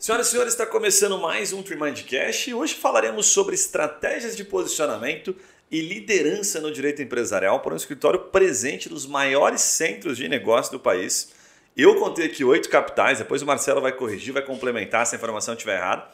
Senhoras e senhores, está começando mais um Tremindcast e hoje falaremos sobre estratégias de posicionamento e liderança no direito empresarial para um escritório presente nos maiores centros de negócio do país. Eu contei aqui oito capitais, depois o Marcelo vai corrigir, vai complementar se a informação estiver errada.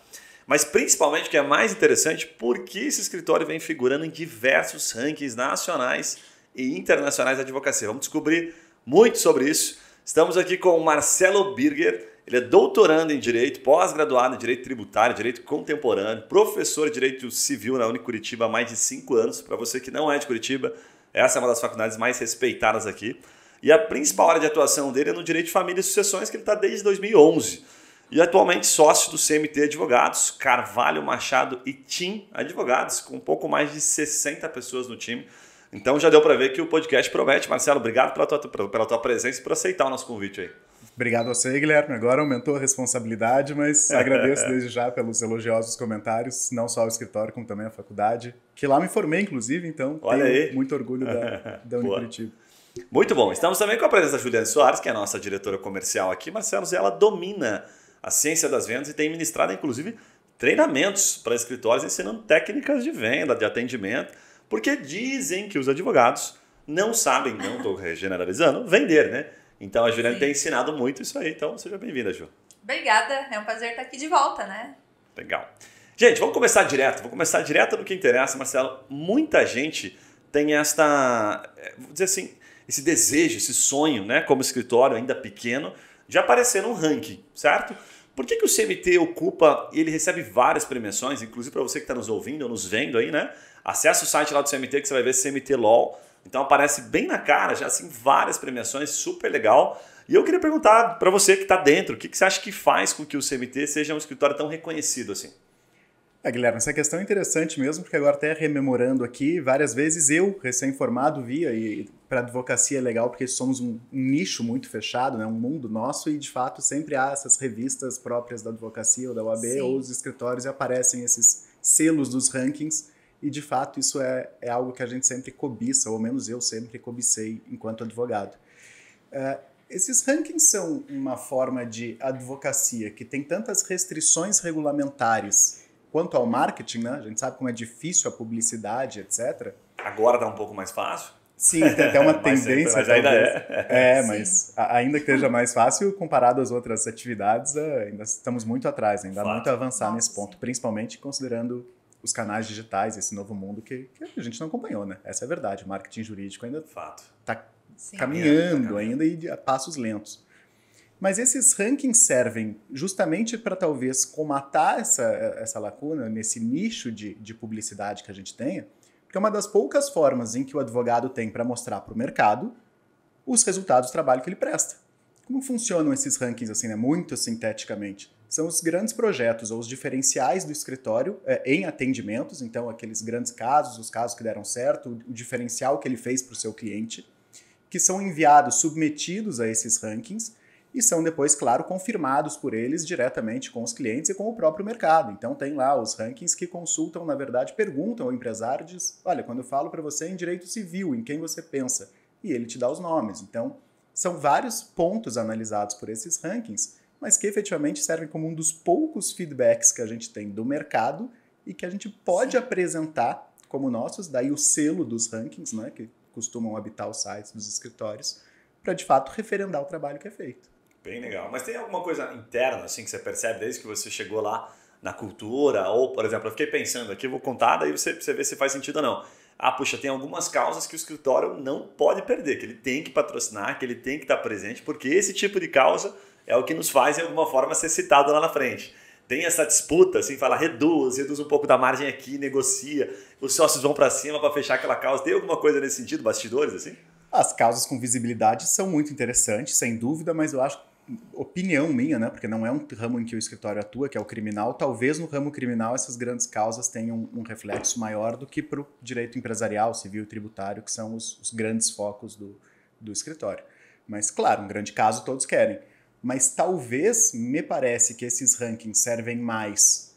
Mas principalmente o que é mais interessante, porque esse escritório vem figurando em diversos rankings nacionais e internacionais de advocacia. Vamos descobrir muito sobre isso. Estamos aqui com o Marcelo Birger, ele é doutorando em Direito, pós-graduado em Direito Tributário, Direito Contemporâneo, professor de Direito Civil na Unicuritiba há mais de cinco anos. Para você que não é de Curitiba, essa é uma das faculdades mais respeitadas aqui. E a principal área de atuação dele é no Direito de Família e Sucessões, que ele está desde 2011. E atualmente sócio do CMT Advogados, Carvalho Machado e Tim Advogados, com um pouco mais de 60 pessoas no time. Então já deu para ver que o podcast promete. Marcelo, obrigado pela tua, pela tua presença e por aceitar o nosso convite aí. Obrigado a você, Guilherme. Agora aumentou a responsabilidade, mas agradeço desde já pelos elogiosos comentários, não só ao escritório, como também à faculdade, que lá me formei, inclusive, então Olha tenho aí. muito orgulho da, da Unicuritiba. Muito bom. Estamos também com a presença da Juliana Soares, que é a nossa diretora comercial aqui. Marcelo, ela domina a ciência das vendas e tem ministrado, inclusive, treinamentos para escritórios ensinando técnicas de venda, de atendimento, porque dizem que os advogados não sabem, não estou generalizando, vender, né? Então a Juliana Sim. tem ensinado muito isso aí. Então seja bem-vinda, Ju. Obrigada, é um prazer estar aqui de volta, né? Legal. Gente, vamos começar direto. Vou começar direto no que interessa, Marcelo. Muita gente tem esta, eh, vou dizer assim, esse desejo, esse sonho, né, como escritório ainda pequeno, de aparecer num ranking, certo? Por que, que o CMT ocupa e ele recebe várias premiações, inclusive para você que está nos ouvindo ou nos vendo aí, né? Acesse o site lá do CMT que você vai ver CMT LOL. Então aparece bem na cara, já assim, várias premiações, super legal. E eu queria perguntar para você que está dentro, o que, que você acha que faz com que o CMT seja um escritório tão reconhecido assim? É, Guilherme, essa questão é interessante mesmo, porque agora até rememorando aqui, várias vezes eu, recém-formado, via, e para advocacia é legal porque somos um, um nicho muito fechado, né, um mundo nosso, e de fato sempre há essas revistas próprias da advocacia ou da OAB Sim. ou os escritórios e aparecem esses selos dos rankings, e de fato isso é, é algo que a gente sempre cobiça, ou ao menos eu sempre cobicei enquanto advogado. É, esses rankings são uma forma de advocacia que tem tantas restrições regulamentares quanto ao marketing, né? A gente sabe como é difícil a publicidade, etc. Agora tá um pouco mais fácil. Sim, tem até uma Mas sempre- tendência. mas ainda é. É, mas a- ainda que esteja mais fácil, comparado às outras atividades, é, ainda estamos muito atrás, ainda há muito a avançar Nossa, nesse ponto, sim. principalmente considerando os canais digitais, esse novo mundo que, que a gente não acompanhou, né? Essa é a verdade. O marketing jurídico ainda Fato. está caminhando Caminhando, ainda e a passos lentos. Mas esses rankings servem justamente para talvez comatar essa, essa lacuna nesse nicho de, de publicidade que a gente tenha, porque é uma das poucas formas em que o advogado tem para mostrar para o mercado os resultados do trabalho que ele presta. Como funcionam esses rankings assim, né? muito sinteticamente? São os grandes projetos ou os diferenciais do escritório é, em atendimentos, então aqueles grandes casos, os casos que deram certo, o, diferencial que ele fez para o seu cliente, que são enviados, submetidos a esses rankings e são depois, claro, confirmados por eles diretamente com os clientes e com o próprio mercado. Então tem lá os rankings que consultam, na verdade, perguntam ao empresário, diz, olha, quando eu falo para você em direito civil, em quem você pensa? E ele te dá os nomes. Então são vários pontos analisados por esses rankings, mas que efetivamente servem como um dos poucos feedbacks que a gente tem do mercado e que a gente pode Sim. apresentar como nossos, daí o selo dos rankings, né, que costumam habitar os sites dos escritórios, para de fato referendar o trabalho que é feito. Bem legal. Mas tem alguma coisa interna assim que você percebe desde que você chegou lá na cultura? Ou, por exemplo, eu fiquei pensando aqui, vou contar, daí você, você vê se faz sentido ou não. Ah, puxa, tem algumas causas que o escritório não pode perder, que ele tem que patrocinar, que ele tem que estar presente, porque esse tipo de causa é o que nos faz, de alguma forma, ser citado lá na frente. Tem essa disputa, assim, fala, reduz, reduz um pouco da margem aqui, negocia, os sócios vão para cima para fechar aquela causa. Tem alguma coisa nesse sentido, bastidores, assim? As causas com visibilidade são muito interessantes, sem dúvida, mas eu acho, opinião minha, né, porque não é um ramo em que o escritório atua, que é o criminal, talvez no ramo criminal essas grandes causas tenham um reflexo maior do que para o direito empresarial, civil e tributário, que são os, os grandes focos do, do escritório. Mas, claro, um grande caso todos querem. Mas talvez, me parece que esses rankings servem mais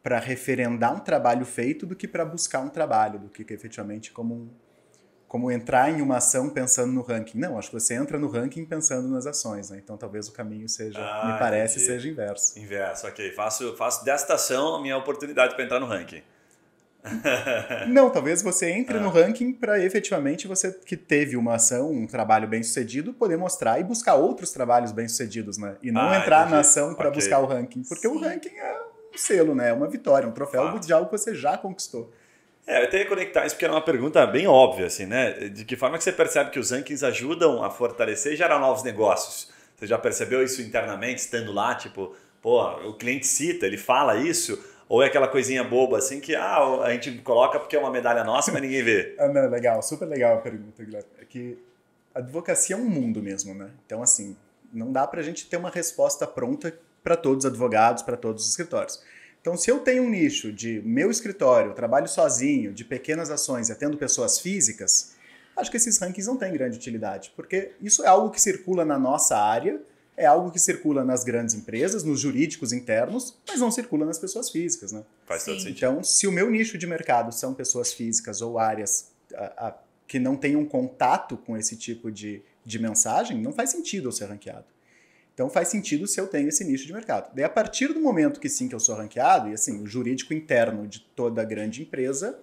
para referendar um trabalho feito do que para buscar um trabalho, do que, que efetivamente como um, como entrar em uma ação pensando no ranking. Não, acho que você entra no ranking pensando nas ações, né? Então talvez o caminho seja, Ah, me parece, entendi. seja inverso. Inverso, ok. Faço, faço desta ação a minha oportunidade para entrar no ranking. Não, talvez você entre Ah. no ranking para efetivamente você que teve uma ação, um trabalho bem sucedido, poder mostrar e buscar outros trabalhos bem sucedidos, né? E não Ah, entrar entendi. na ação para Ok. buscar o ranking, porque o Sim. ranking é um selo, né? É uma vitória, um troféu Fato. de algo que você já conquistou. É, eu tenho que conectar isso porque era uma pergunta bem óbvia, assim, né? De que forma que você percebe que os rankings ajudam a fortalecer e gerar novos negócios? Você já percebeu isso internamente, estando lá, tipo, pô, o cliente cita, ele fala isso? Ou é aquela coisinha boba, assim, que ah, a gente coloca porque é uma medalha nossa, mas ninguém vê? Ah, não, legal, super legal a pergunta, Guilherme. É que a advocacia é um mundo mesmo, né? Então, assim, não dá pra gente ter uma resposta pronta para todos os advogados, para todos os escritórios. Então, se eu tenho um nicho de meu escritório, trabalho sozinho, de pequenas ações e atendo pessoas físicas, acho que esses rankings não têm grande utilidade, porque isso é algo que circula na nossa área, é algo que circula nas grandes empresas, nos jurídicos internos, mas não circula nas pessoas físicas, né? Faz todo Sim. sentido. Então, se o meu nicho de mercado são pessoas físicas ou áreas a- a- que não tenham contato com esse tipo de, de mensagem, não faz sentido eu ser ranqueado. Então, faz sentido se eu tenho esse nicho de mercado. Daí, a partir do momento que sim, que eu sou ranqueado, e assim, o jurídico interno de toda grande empresa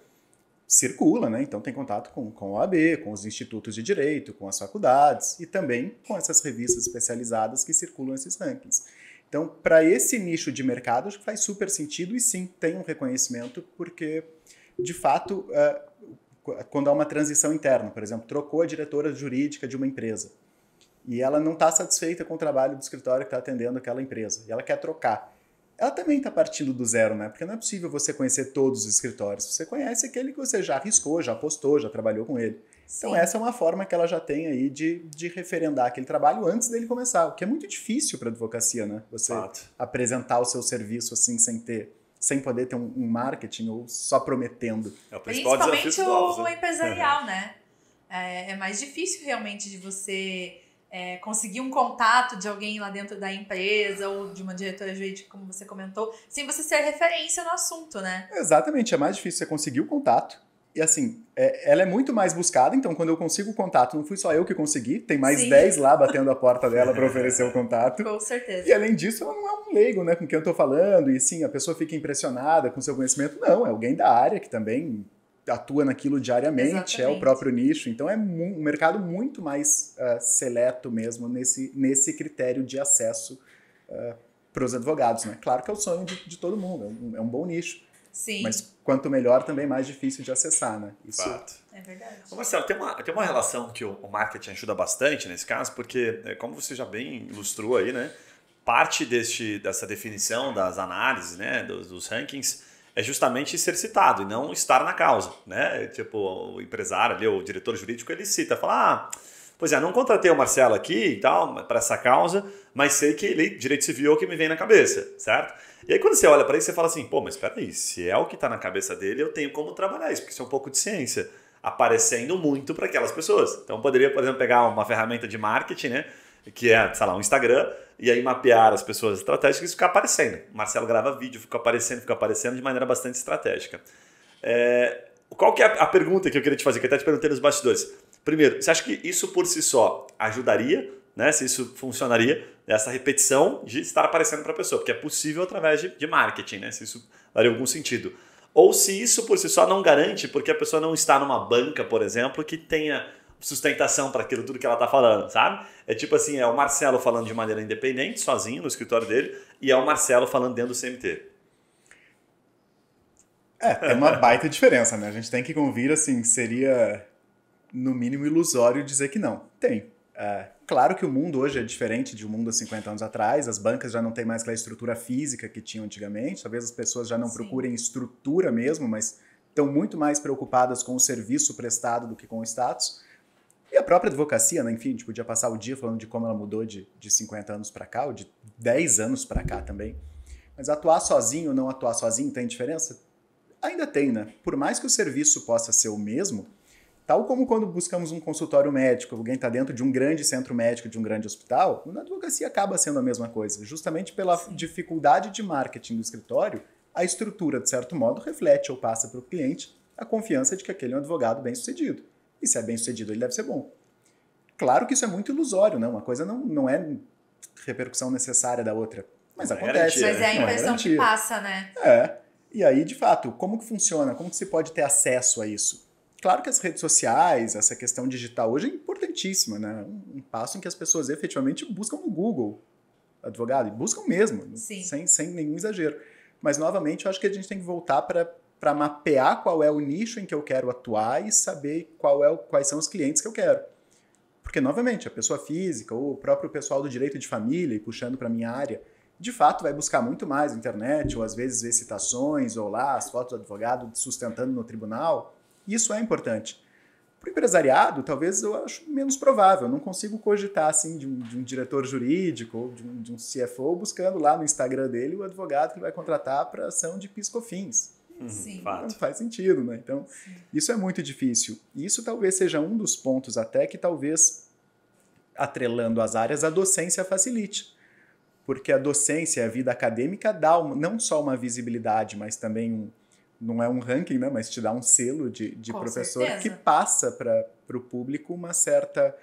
circula, né? Então, tem contato com, com a OAB, com os institutos de direito, com as faculdades e também com essas revistas especializadas que circulam esses rankings. Então, para esse nicho de mercado, acho que faz super sentido e sim, tem um reconhecimento, porque, de fato, eh, qu- quando há uma transição interna, por exemplo, trocou a diretora jurídica de uma empresa e ela não está satisfeita com o trabalho do escritório que está atendendo aquela empresa e ela quer trocar. Ela também está partindo do zero, né? Porque não é possível você conhecer todos os escritórios. Você conhece aquele que você já arriscou, já postou, já trabalhou com ele. Então, Sim. essa é uma forma que ela já tem aí de, de referendar aquele trabalho antes dele começar, o que é muito difícil para advocacia, né? Você Fato. apresentar o seu serviço assim, sem ter, sem poder ter um, um marketing ou só prometendo. É o Principalmente dos novos, o né? empresarial, né? É, é mais difícil realmente de você é, conseguir um contato de alguém lá dentro da empresa ou de uma diretora jurídica, como você comentou, sem você ser referência no assunto, né? Exatamente, é mais difícil você conseguir o contato. E assim, é- ela é muito mais buscada, então quando eu consigo o contato, não fui só eu que consegui, tem mais Sim. 10 lá batendo a porta dela para oferecer o contato. Com certeza. E além disso, ela não é um leigo, né, com quem eu tô falando, e sim, a pessoa fica impressionada com seu conhecimento. Não, é alguém da área que também atua naquilo diariamente, é o Exatamente. próprio nicho. Então é um mercado muito mais ah, seleto mesmo nesse, nesse critério de acesso para os advogados, né? Claro que é o sonho de, de todo mundo, é um, é um bom nicho. Sim, Mas quanto melhor, também mais difícil de acessar, né? Isso Fato. é verdade. Ô Marcelo, tem uma, tem uma relação que o, o marketing ajuda bastante nesse caso, porque, é, como você já bem ilustrou aí, né? Parte deste, dessa definição das análises, né? Dos, dos rankings, é justamente ser citado e não estar na causa, né? Tipo, o empresário ali, o diretor jurídico, ele cita, fala, ah, pois é, não contratei o Marcelo aqui e tal, para essa causa, mas sei que ele, direito civil é o que me vem na cabeça, certo? E aí quando você olha para isso, você fala assim, pô, mas espera aí, se é o que está na cabeça dele, eu tenho como trabalhar isso, porque isso é um pouco de ciência, aparecendo muito para aquelas pessoas. Então poderia, por exemplo, pegar uma ferramenta de marketing, né, que é, sei lá, um Instagram, e aí mapear as pessoas estratégicas e ficar aparecendo. O Marcelo grava vídeo, fica aparecendo, fica aparecendo de maneira bastante estratégica. É, qual que é a pergunta que eu queria te fazer, que eu até te perguntei nos bastidores. Primeiro, você acha que isso por si só ajudaria, né? Se isso funcionaria, essa repetição de estar aparecendo para a pessoa, porque é possível através de, de marketing, né? Se isso daria algum sentido. Ou se isso por si só não garante, porque a pessoa não está numa banca, por exemplo, que tenha sustentação para aquilo tudo que ela está falando, sabe? É tipo assim, é o Marcelo falando de maneira independente, sozinho, no escritório dele, e é o Marcelo falando dentro do CMT. É, tem uma baita diferença, né? A gente tem que convir, assim, seria no mínimo ilusório dizer que não. Tem. É, claro que o mundo hoje é diferente de um mundo há 50 anos atrás, as bancas já não têm mais aquela estrutura física que tinham antigamente, talvez as pessoas já não Sim. procurem estrutura mesmo, mas estão muito mais preocupadas com o serviço prestado do que com o status. E a própria advocacia, né? enfim, a gente podia passar o dia falando de como ela mudou de, de 50 anos para cá, ou de 10 anos para cá também. Mas atuar sozinho ou não atuar sozinho tem diferença? Ainda tem, né? Por mais que o serviço possa ser o mesmo, tal como quando buscamos um consultório médico, alguém está dentro de um grande centro médico, de um grande hospital, na advocacia acaba sendo a mesma coisa. Justamente pela Sim. dificuldade de marketing do escritório, a estrutura, de certo modo, reflete ou passa para o cliente a confiança de que aquele é um advogado bem sucedido. E se é bem sucedido, ele deve ser bom. Claro que isso é muito ilusório, né? Uma coisa não, não é repercussão necessária da outra. Mas Não é acontece. Mas é a Não impressão que passa, né? É. E aí, de fato, como que funciona? Como que se pode ter acesso a isso? Claro que as redes sociais, essa questão digital hoje é importantíssima, né? Um, um passo em que as pessoas efetivamente buscam no Google advogado, e buscam mesmo, Sim. sem, sem nenhum exagero. Mas, novamente, eu acho que a gente tem que voltar para mapear qual é o nicho em que eu quero atuar e saber qual é o, quais são os clientes que eu quero. Porque, novamente, a pessoa física ou o próprio pessoal do direito de família, e puxando para minha área, de fato vai buscar muito mais na internet, ou às vezes ver citações, ou lá as fotos do advogado sustentando no tribunal. Isso é importante. Para o empresariado, talvez eu acho menos provável. Eu não consigo cogitar assim de um, de um diretor jurídico ou de um, de um CFO buscando lá no Instagram dele o advogado que vai contratar para ação de piscofins. Uhum, Sim. Não Fato. faz sentido, né? Então, isso é muito difícil. E isso talvez seja um dos pontos até que talvez, atrelando as áreas, a docência facilite. Porque a docência, a vida acadêmica, dá uma- não só uma visibilidade, mas também um, não é um ranking, né? Mas te dá um selo de, de Com professor certeza. que passa para o público uma certa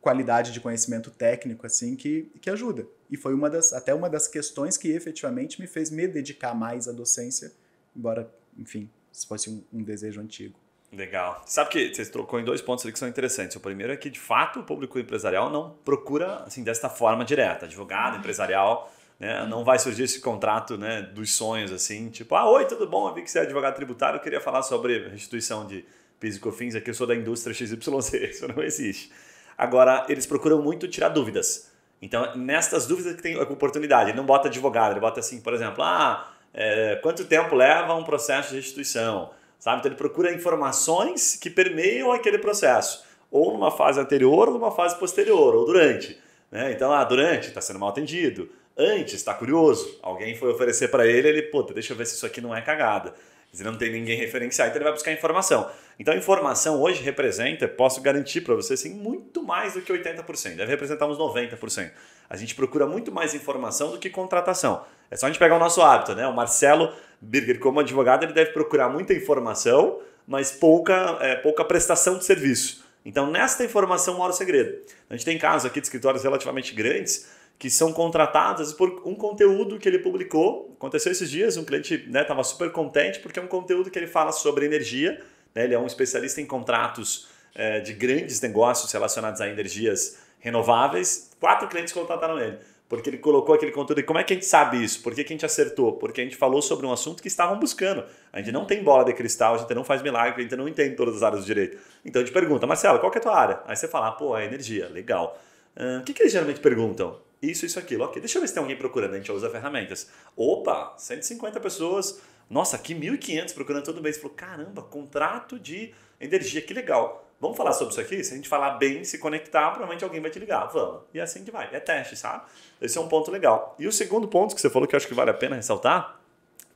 qualidade de conhecimento técnico assim que, que ajuda. E foi uma das até uma das questões que efetivamente me fez me dedicar mais à docência, embora, enfim, se fosse um, um desejo antigo. Legal. Sabe que você trocou em dois pontos ali que são interessantes. O primeiro é que, de fato, o público empresarial não procura assim desta forma direta. Advogado, empresarial, né? Não vai surgir esse contrato né, dos sonhos, assim, tipo, ah, oi, tudo bom? Eu vi que você é advogado tributário, eu queria falar sobre restituição de PIS e COFINS, aqui eu sou da indústria XYZ. Isso não existe. Agora, eles procuram muito tirar dúvidas. Então, nestas dúvidas que tem oportunidade. Ele não bota advogado, ele bota assim, por exemplo, ah, é, quanto tempo leva um processo de restituição? Sabe? Então ele procura informações que permeiam aquele processo, ou numa fase anterior, ou numa fase posterior, ou durante. Né? Então, ah, durante está sendo mal atendido, antes está curioso, alguém foi oferecer para ele, ele, puta, deixa eu ver se isso aqui não é cagada. Se não tem ninguém referenciar, então ele vai buscar informação. Então informação hoje representa, posso garantir para você, assim, muito mais do que 80%, deve representar uns 90%. A gente procura muito mais informação do que contratação. É só a gente pegar o nosso hábito, né? O Marcelo Birger, como advogado, ele deve procurar muita informação, mas pouca, é, pouca prestação de serviço. Então, nesta informação mora o segredo. A gente tem casos aqui de escritórios relativamente grandes que são contratados por um conteúdo que ele publicou. Aconteceu esses dias, um cliente estava super contente porque é um conteúdo que ele fala sobre energia. Né? Ele é um especialista em contratos é, de grandes negócios relacionados a energias renováveis. Quatro clientes contrataram ele porque ele colocou aquele conteúdo. E como é que a gente sabe isso? Por que, que a gente acertou? Porque a gente falou sobre um assunto que estavam buscando. A gente não tem bola de cristal, a gente não faz milagre, a gente não entende todas as áreas do direito. Então a gente pergunta, Marcelo, qual que é a tua área? Aí você fala, pô, é energia, legal. O que, que eles geralmente perguntam? Isso, isso, aquilo. Ok, deixa eu ver se tem alguém procurando. A gente usa ferramentas. Opa, 150 pessoas. Nossa, aqui 1.500 procurando todo mês. Falou, caramba, contrato de energia, que legal. Vamos falar sobre isso aqui? Se a gente falar bem, se conectar, provavelmente alguém vai te ligar. Vamos. E é assim que vai. É teste, sabe? Esse é um ponto legal. E o segundo ponto que você falou que eu acho que vale a pena ressaltar,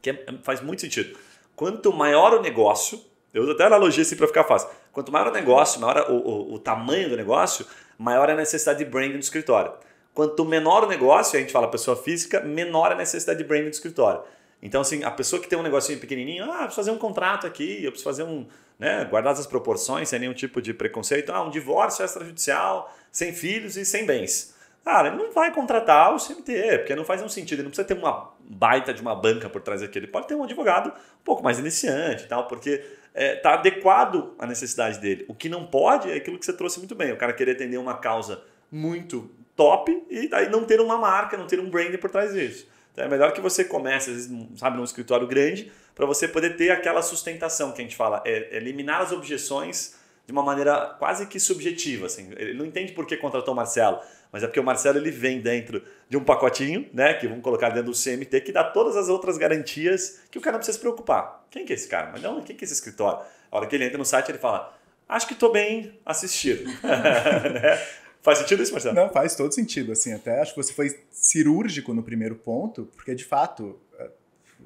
que é- faz muito sentido. Quanto maior o negócio, eu uso até analogia assim para ficar fácil. Quanto maior o negócio, maior o, o, o tamanho do negócio, maior é a necessidade de branding do escritório. Quanto menor o negócio, a gente fala pessoa física, menor a necessidade de branding do escritório. Então, assim, a pessoa que tem um negocinho pequenininho, ah, preciso fazer um contrato aqui, eu preciso fazer um, né, guardadas as proporções, sem nenhum tipo de preconceito, ah, um divórcio extrajudicial, sem filhos e sem bens. Cara, ele não vai contratar o CMT, porque não faz nenhum sentido. Ele não precisa ter uma baita de uma banca por trás daquele. Ele pode ter um advogado um pouco mais iniciante e tal, porque está adequado à necessidade dele. O que não pode é aquilo que você trouxe muito bem. O cara querer atender uma causa muito top e daí não ter uma marca, não ter um branding por trás disso. Então é melhor que você comece, sabe, num escritório grande, para você poder ter aquela sustentação que a gente fala, é eliminar as objeções de uma maneira quase que subjetiva. Assim. Ele não entende por que contratou o Marcelo, mas é porque o Marcelo ele vem dentro de um pacotinho, né, que vamos colocar dentro do CMT, que dá todas as outras garantias que o cara não precisa se preocupar. Quem que é esse cara? Mas não, quem que é esse escritório? A hora que ele entra no site, ele fala, acho que estou bem assistido. Né? Faz sentido isso, Marcelo? Não, faz todo sentido, assim, até acho que você foi cirúrgico no primeiro ponto, porque de fato, eh,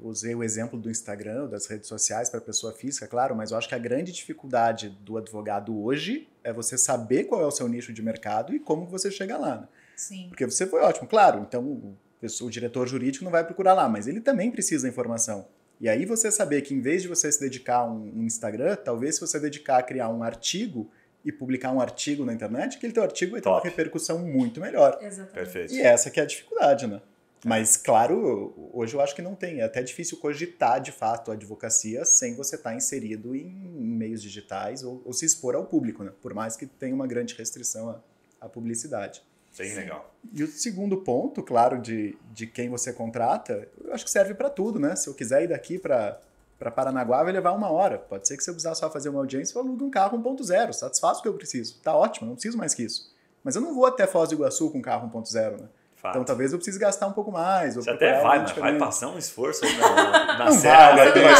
usei o exemplo do Instagram, das redes sociais para pessoa física, claro, mas eu acho que a grande dificuldade do advogado hoje é você saber qual é o seu nicho de mercado e como você chega lá. né? Sim. Porque você foi ótimo, claro, então o, diretor jurídico não vai procurar lá, mas ele também precisa da informação. E aí você saber que em vez de você se dedicar a um, um Instagram, talvez se você dedicar a criar um artigo e publicar um artigo na internet, aquele teu artigo vai ter uma Top. repercussão muito melhor. Exatamente. Perfeito. E essa que é a dificuldade, né? Mas, claro, hoje eu acho que não tem. É até difícil cogitar, de fato, a advocacia sem você estar inserido em meios digitais ou, ou se expor ao público, né? Por mais que tenha uma grande restrição à, à publicidade. Bem Sim. legal. E o segundo ponto, claro, de, de quem você contrata, eu acho que serve para tudo, né? Se eu quiser ir daqui para para Paranaguá, vai levar uma hora. Pode ser que se eu precisar só fazer uma audiência, eu alugue um carro 1.0, satisfaz o que eu preciso. Tá ótimo, não preciso mais que isso. Mas eu não vou até Foz do Iguaçu com um carro 1.0, né? Fato. Então talvez eu precise gastar um pouco mais. Você até vai, mas vai passar um esforço na, na, Não serra. vale, vai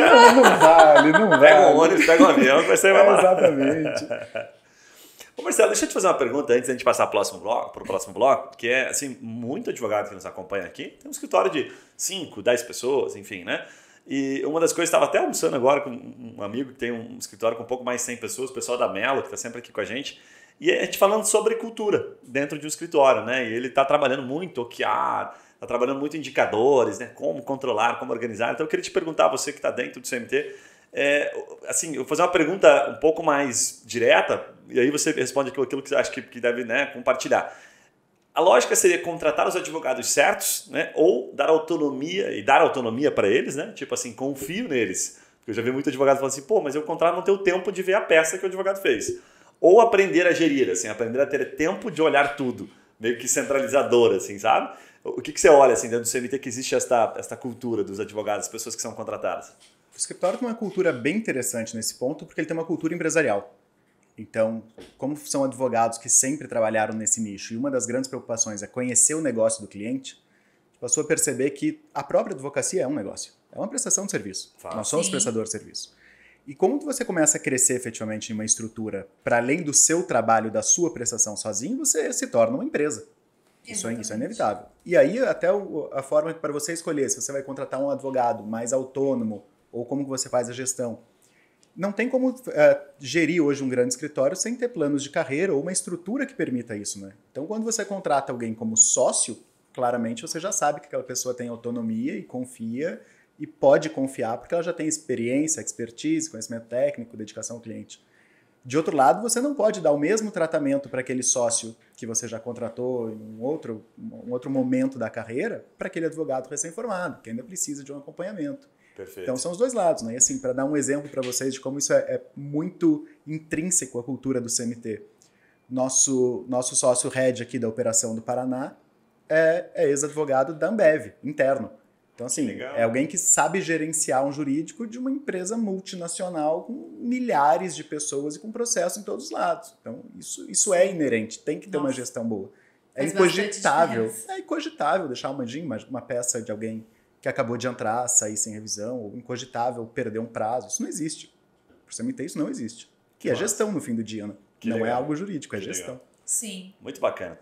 raiva. não vale, não vale. Pega um ônibus, pega um avião, vai ser É, barato. exatamente. Ô Marcelo, deixa eu te fazer uma pergunta antes da gente passar para o próximo bloco, pro próximo bloco, que é, assim, muito advogado que nos acompanha aqui. Tem um escritório de 5, 10 pessoas, enfim, né? E uma das coisas, estava até almoçando agora com um amigo que tem um escritório com um pouco mais de 100 pessoas, o pessoal da Melo, que está sempre aqui com a gente, e a gente falando sobre cultura dentro de um escritório, né? E ele está trabalhando muito OKR, está trabalhando muito indicadores, né? Como controlar, como organizar. Então eu queria te perguntar, você que está dentro do CMT, é, assim, eu vou fazer uma pergunta um pouco mais direta, e aí você responde aquilo, aquilo que acha que, que deve né, compartilhar. A lógica seria contratar os advogados certos, né? Ou dar autonomia e dar autonomia para eles, né? Tipo assim, confio neles. Porque eu já vi muito advogado falando assim, pô, mas eu contrato não tenho tempo de ver a peça que o advogado fez. Ou aprender a gerir, assim, aprender a ter tempo de olhar tudo, meio que centralizador, assim, sabe? O que, que você olha assim dentro do CMT que existe esta, esta cultura dos advogados, das pessoas que são contratadas? O escritório tem uma cultura bem interessante nesse ponto, porque ele tem uma cultura empresarial. Então, como são advogados que sempre trabalharam nesse nicho e uma das grandes preocupações é conhecer o negócio do cliente, passou a perceber que a própria advocacia é um negócio, é uma prestação de serviço. Fato. Nós somos Sim. prestador de serviço. E como que você começa a crescer efetivamente em uma estrutura para além do seu trabalho, da sua prestação sozinho, você se torna uma empresa. Isso é, isso é inevitável. E aí, até o- a forma para você escolher se você vai contratar um advogado mais autônomo ou como que você faz a gestão. Não tem como eh, gerir hoje um grande escritório sem ter planos de carreira ou uma estrutura que permita isso, né? Então, quando você contrata alguém como sócio, claramente você já sabe que aquela pessoa tem autonomia e confia e pode confiar porque ela já tem experiência, expertise, conhecimento técnico, dedicação ao cliente. De outro lado, você não pode dar o mesmo tratamento para aquele sócio que você já contratou em um outro, um outro momento da carreira para aquele advogado recém-formado, que ainda precisa de um acompanhamento. Perfeito. Então são os dois lados, né? E assim, para dar um exemplo para vocês de como isso é, é muito intrínseco à cultura do CMT. Nosso, nosso sócio head aqui da operação do Paraná é, é ex-advogado da Ambev, interno. Então, assim, Legal. é alguém que sabe gerenciar um jurídico de uma empresa multinacional com milhares de pessoas e com processo em todos os lados. Então, isso, isso é inerente, tem que ter uma Nossa. gestão boa. É Faz incogitável. É incogitável deixar uma uma, uma peça de alguém que acabou de entrar, sair sem revisão, ou incogitável perder um prazo. Isso não existe. Por CMT, isso não existe. Que é Massa. gestão no fim do dia, né? Que não é legal. algo jurídico, é Que gestão. legal. Sim. Muito bacana.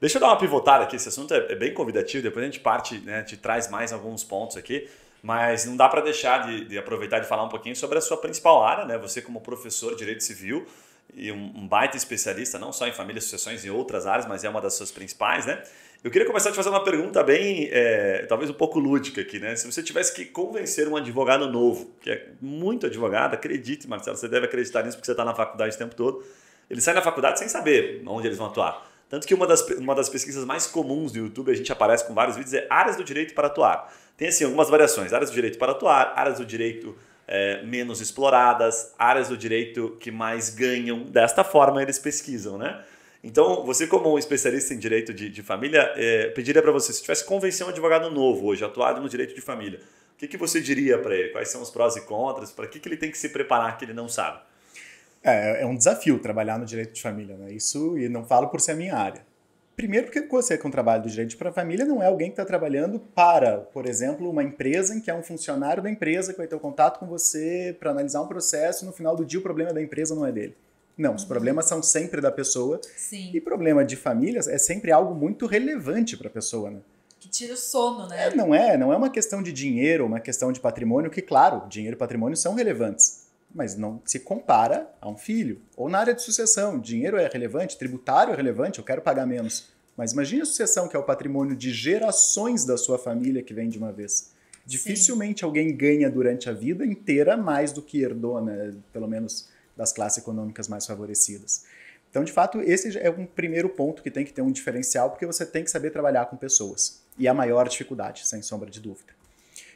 Deixa eu dar uma pivotada aqui, esse assunto é é bem convidativo, depois a gente parte, né, te traz mais alguns pontos aqui, mas não dá para deixar de, de aproveitar de falar um pouquinho sobre a sua principal área, né? Você como professor de Direito Civil e um, baita especialista, não só em família, sucessões e outras áreas, mas é uma das suas principais, né? Eu queria começar te fazer uma pergunta bem, é, talvez um pouco lúdica aqui, né? Se você tivesse que convencer um advogado novo, que é muito advogado, acredite, Marcelo, você deve acreditar nisso porque você está na faculdade o tempo todo, ele sai da faculdade sem saber onde eles vão atuar. Tanto que uma das, uma das pesquisas mais comuns do YouTube, a gente aparece com vários vídeos, é áreas do direito para atuar. Tem assim algumas variações, áreas do direito para atuar, áreas do direito é, menos exploradas, áreas do direito que mais ganham. Desta forma eles pesquisam, né? Então, você como um especialista em direito de, de família, é, pediria para você, se tivesse convencer um advogado novo hoje, atuado no direito de família, o que, que você diria para ele? Quais são os prós e contras? Para que, que ele tem que se preparar que ele não sabe? É, é um desafio trabalhar no direito de família, né? Isso, e não falo por ser a minha área. Primeiro, porque você com o trabalho do direito para a família não é alguém que está trabalhando para, por exemplo, uma empresa em que é um funcionário da empresa que vai ter o contato com você para analisar um processo e no final do dia o problema da empresa não é dele. Não, os problemas são sempre da pessoa Sim. e problema de famílias é sempre algo muito relevante para a pessoa, né? Que tira o sono, né? É, não é, não é uma questão de dinheiro, uma questão de patrimônio, que claro, dinheiro e patrimônio são relevantes, mas não se compara a um filho. Ou na área de sucessão, dinheiro é relevante, tributário é relevante, eu quero pagar menos. Mas imagine a sucessão, que é o patrimônio de gerações da sua família que vem de uma vez. Dificilmente alguém ganha durante a vida inteira mais do que herdou, né? pelo menos das classes econômicas mais favorecidas. Então, de fato, esse é um primeiro ponto que tem que ter um diferencial, porque você tem que saber trabalhar com pessoas. E a maior dificuldade, sem sombra de dúvida.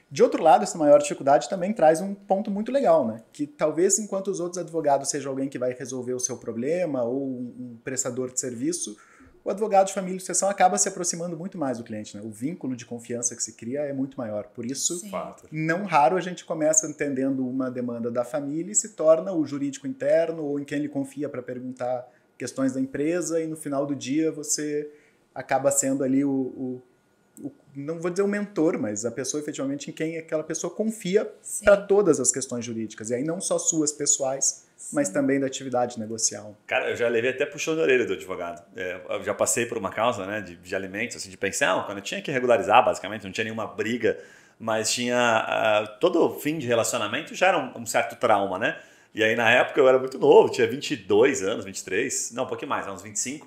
De outro lado, essa maior dificuldade também traz um ponto muito legal, né? Que talvez enquanto os outros advogados seja alguém que vai resolver o seu problema ou um prestador de serviço, o advogado de família e sucessão acaba se aproximando muito mais do cliente, né? O vínculo de confiança que se cria é muito maior. Por isso, Sim. não raro a gente começa entendendo uma demanda da família e se torna o jurídico interno ou em quem ele confia para perguntar questões da empresa e no final do dia você acaba sendo ali o, o, o não vou dizer o mentor, mas a pessoa efetivamente em quem aquela pessoa confia para todas as questões jurídicas. E aí não só suas pessoais, Sim. mas também da atividade negocial. Cara, eu já levei até puxão de orelha do advogado. É, eu já passei por uma causa né, de, de alimentos, assim, de pensão, quando eu tinha que regularizar, basicamente, não tinha nenhuma briga, mas tinha. Uh, todo fim de relacionamento já era um, um certo trauma, né? E aí, na época, eu era muito novo, tinha 22 anos, 23, não, um pouquinho mais, uns 25.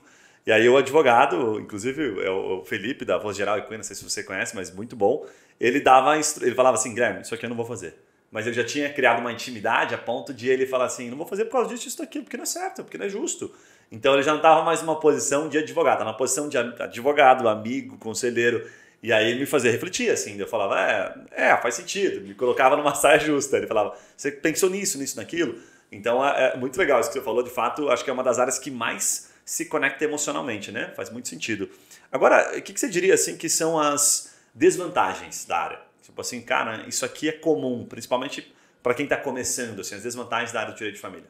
E aí, o advogado, inclusive é o Felipe, da Voz Geral e Cunha, não sei se você conhece, mas muito bom, ele dava, ele falava assim, Guilherme, isso aqui eu não vou fazer. Mas ele já tinha criado uma intimidade a ponto de ele falar assim, não vou fazer por causa disso, isso aqui, porque não é certo, porque não é justo. Então, ele já não estava mais numa posição de advogado, numa posição de advogado, amigo, conselheiro. E aí ele me fazia refletir, assim, eu falava, é, é, faz sentido, me colocava numa saia justa. Ele falava, você pensou nisso, nisso, naquilo? Então é, é, muito legal isso que você falou, de fato, acho que é uma das áreas que mais se conecta emocionalmente, né? Faz muito sentido. Agora, o que, que você diria, assim, que são as desvantagens da área? Tipo assim, cara, isso aqui é comum, principalmente para quem está começando, assim, as desvantagens da área do direito de família.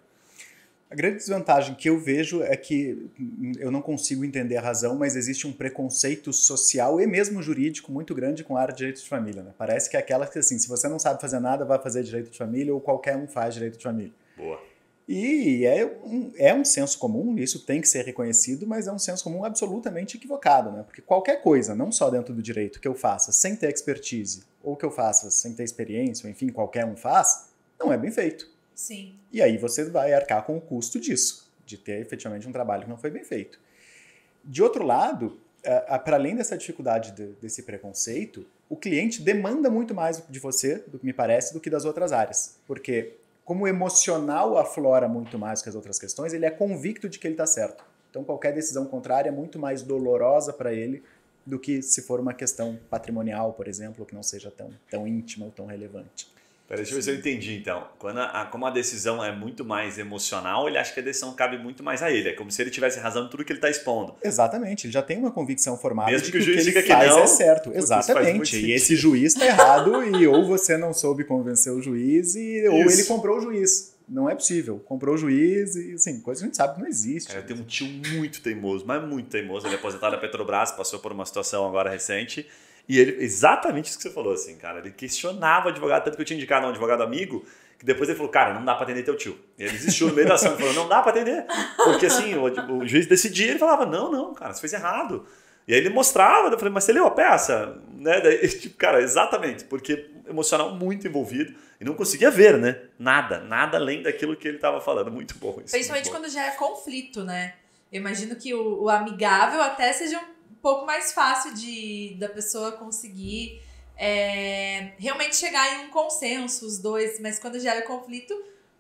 A grande desvantagem que eu vejo é que eu não consigo entender a razão, mas existe um preconceito social e mesmo jurídico muito grande com a área de direito de família. Né? Parece que é aquela que, assim, se você não sabe fazer nada, vai fazer direito de família ou qualquer um faz direito de família. Boa. E é um, é um senso comum, isso tem que ser reconhecido, mas é um senso comum absolutamente equivocado, né? Porque qualquer coisa, não só dentro do direito, que eu faça sem ter expertise, ou que eu faça sem ter experiência, ou enfim, qualquer um faz, não é bem feito. Sim. E aí você vai arcar com o custo disso, de ter efetivamente um trabalho que não foi bem feito. De outro lado, para além dessa dificuldade de, desse preconceito, o cliente demanda muito mais de você, do que me parece, do que das outras áreas. Porque, como o emocional aflora muito mais que as outras questões, ele é convicto de que ele está certo. Então, qualquer decisão contrária é muito mais dolorosa para ele do que se for uma questão patrimonial, por exemplo, que não seja tão, tão íntima ou tão relevante. Peraí, deixa eu ver se eu entendi então. Quando a, como a decisão é muito mais emocional, ele acha que a decisão cabe muito mais a ele. É como se ele tivesse razão em tudo que ele está expondo. Exatamente, ele já tem uma convicção formada Mesmo de que, que o juiz que diga ele que não, é certo. Exatamente. E esse juiz está errado e ou você não soube convencer o juiz e, ou ele comprou o juiz. Não é possível. Comprou o juiz e, assim, coisa que a gente sabe que não existe. Cara, eu tenho um tio muito teimoso, mas muito teimoso. Ele é aposentado da Petrobras, passou por uma situação agora recente e ele, exatamente isso que você falou, assim, cara. Ele questionava o advogado, tanto que eu tinha indicado um advogado amigo, que depois ele falou, cara, não dá pra atender teu tio. E ele desistiu no meio da ação, ele falou, não dá pra atender. Porque assim, o, o juiz decidia, ele falava, não, não, cara, você fez errado. E aí ele mostrava, eu falei, mas você leu a peça? Né? Daí, tipo, cara, exatamente, porque emocional muito envolvido e não conseguia ver, né? Nada, nada além daquilo que ele estava falando. Muito bom isso. Principalmente quando já é conflito, né? Eu imagino que o, o amigável até seja um pouco mais fácil de da pessoa conseguir é, realmente chegar em um consenso, os dois, mas quando gera conflito,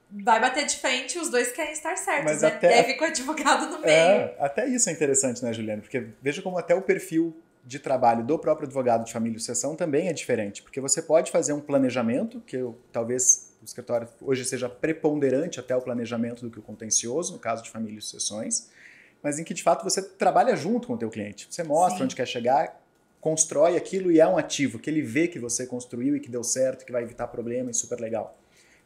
vai bater de frente, os dois querem estar certos, Mas né? até- Deve com o advogado no meio. É, até isso é interessante, né, Juliana? Porque veja como até o perfil de trabalho do próprio advogado de família e sucessão também é diferente. Porque você pode fazer um planejamento, que eu, talvez o escritório hoje seja preponderante até o planejamento do que o contencioso, no caso de família e sucessões, mas em que de fato você trabalha junto com o teu cliente. Você mostra Sim. onde quer chegar, constrói aquilo e é um ativo que ele vê que você construiu e que deu certo, que vai evitar problema e super legal.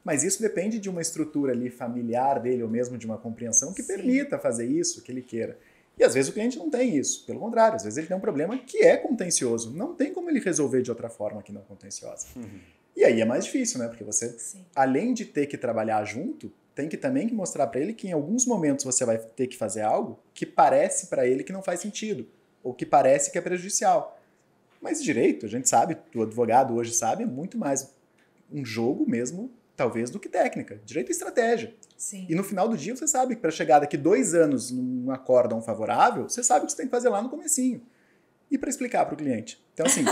Mas isso depende de uma estrutura ali familiar dele ou mesmo de uma compreensão que Sim. permita fazer isso, que ele queira. E às vezes o cliente não tem isso. Pelo contrário, às vezes ele tem um problema que é contencioso. Não tem como ele resolver de outra forma que não contenciosa. Uhum. E aí é mais difícil, né? Porque você, Sim. além de ter que trabalhar junto, tem que também mostrar para ele que em alguns momentos você vai ter que fazer algo que parece para ele que não faz sentido ou que parece que é prejudicial. Mas direito, a gente sabe, o advogado hoje sabe, é muito mais um jogo mesmo, talvez, do que técnica. Direito é estratégia. Sim. E no final do dia você sabe que para chegar daqui dois anos num acórdão favorável, você sabe o que você tem que fazer lá no comecinho. E para explicar para o cliente. Então, assim,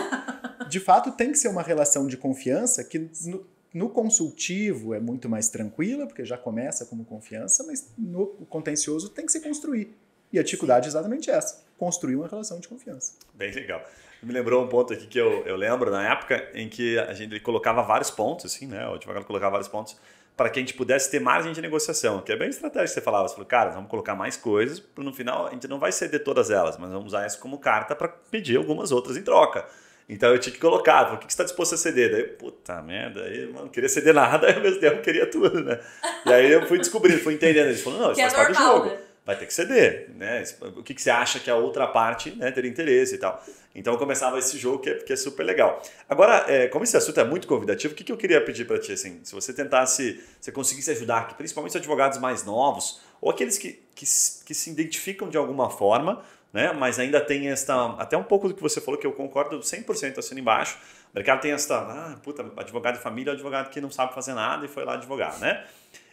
de fato, tem que ser uma relação de confiança que no, no consultivo é muito mais tranquila, porque já começa como confiança, mas no contencioso tem que se construir. E a dificuldade Sim. é exatamente essa: construir uma relação de confiança. Bem legal. Me lembrou um ponto aqui que eu, eu lembro na época em que a gente colocava vários pontos, assim, né? O advogado colocava vários pontos para que a gente pudesse ter margem de negociação, que é bem estratégia que você falava. Você falou, cara, vamos colocar mais coisas, para no final a gente não vai ceder todas elas, mas vamos usar isso como carta para pedir algumas outras em troca. Então eu tinha que colocar, o que você está disposto a ceder? Daí, puta merda, eu não queria ceder nada, aí ao mesmo tempo queria tudo, né? E aí eu fui descobrindo, fui entendendo. Ele falou, não, isso que faz é parte do jogo. Né? Vai ter que ceder, né? O que, que você acha que a outra parte né, teria interesse e tal. Então começava esse jogo que é, que é super legal. Agora, é, como esse assunto é muito convidativo, o que, que eu queria pedir para ti? Assim, se você tentasse, se conseguisse ajudar aqui, principalmente os advogados mais novos, ou aqueles que, que, que se identificam de alguma forma, né? mas ainda tem esta. Até um pouco do que você falou, que eu concordo 100% assim embaixo. O mercado tem esta. Ah, puta, advogado de família é advogado que não sabe fazer nada e foi lá advogar, né?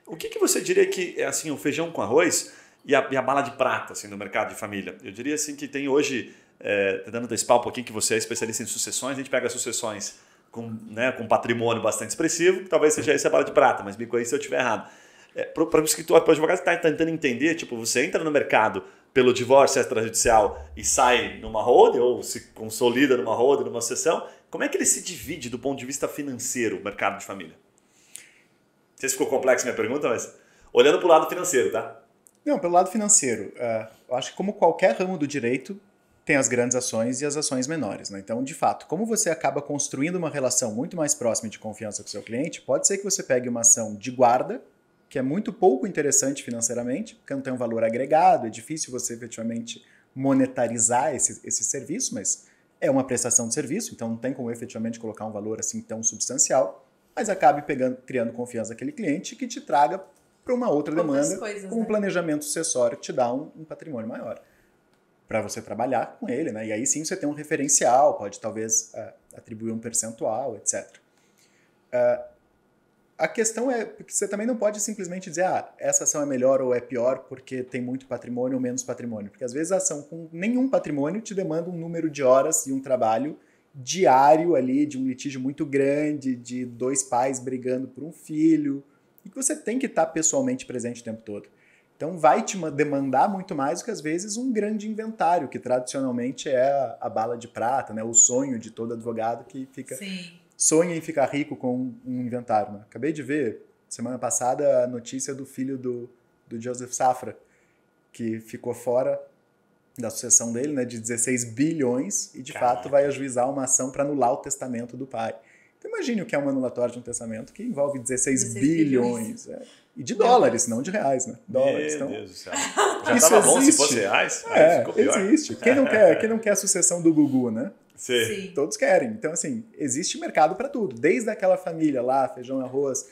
O que, que você diria que é assim, o feijão com arroz e a, e a bala de prata assim, no mercado de família? Eu diria assim que tem hoje é, tentando antecipar um pouquinho que você é especialista em sucessões, a gente pega sucessões com, né, com patrimônio bastante expressivo, talvez seja esse a bala de prata, mas me conheça se eu estiver errado. É, para o escritório, para o advogado que está tentando entender, tipo, você entra no mercado pelo divórcio extrajudicial e sai numa roda, ou se consolida numa roda, numa sessão, como é que ele se divide do ponto de vista financeiro, o mercado de família? Não sei se ficou complexo minha pergunta, mas olhando para o lado financeiro, tá? Não, pelo lado financeiro, uh, eu acho que como qualquer ramo do direito, tem as grandes ações e as ações menores. Né? Então, de fato, como você acaba construindo uma relação muito mais próxima de confiança com o seu cliente, pode ser que você pegue uma ação de guarda, que é muito pouco interessante financeiramente, porque não tem um valor agregado, é difícil você efetivamente monetarizar esse, esse serviço, mas é uma prestação de serviço, então não tem como efetivamente colocar um valor assim tão substancial, mas acabe pegando, criando confiança naquele cliente que te traga para uma outra demanda, coisas, um né? planejamento sucessório te dá um, um patrimônio maior para você trabalhar com ele, né? E aí sim você tem um referencial, pode talvez uh, atribuir um percentual, etc. Uh, é, a questão é que você também não pode simplesmente dizer, ah, essa ação é melhor ou é pior porque tem muito patrimônio ou menos patrimônio, porque às vezes a ação com nenhum patrimônio te demanda um número de horas e um trabalho diário ali de um litígio muito grande, de dois pais brigando por um filho, e que você tem que estar pessoalmente presente o tempo todo. Então vai te demandar muito mais do que às vezes um grande inventário, que tradicionalmente é a, bala de prata, né? o sonho de todo advogado que fica Sim. sonha em ficar rico com um inventário. Né? Acabei de ver semana passada a notícia do filho do, do Joseph Safra, que ficou fora da sucessão dele, né, de 16 bilhões, e de Caraca. fato vai ajuizar uma ação para anular o testamento do pai. Então imagine o que é um anulatório de um testamento que envolve 16, 16 bilhões. bilhões. É. E de dólares, não de reais, né? Dólares. Meu então, Deus do céu. Já estava bom se fosse reais? É, existe. Quem não, quer, quem não quer a sucessão do Gugu, né? Sim. Sim. Todos querem. Então, assim, existe mercado para tudo. Desde aquela família lá, feijão e arroz,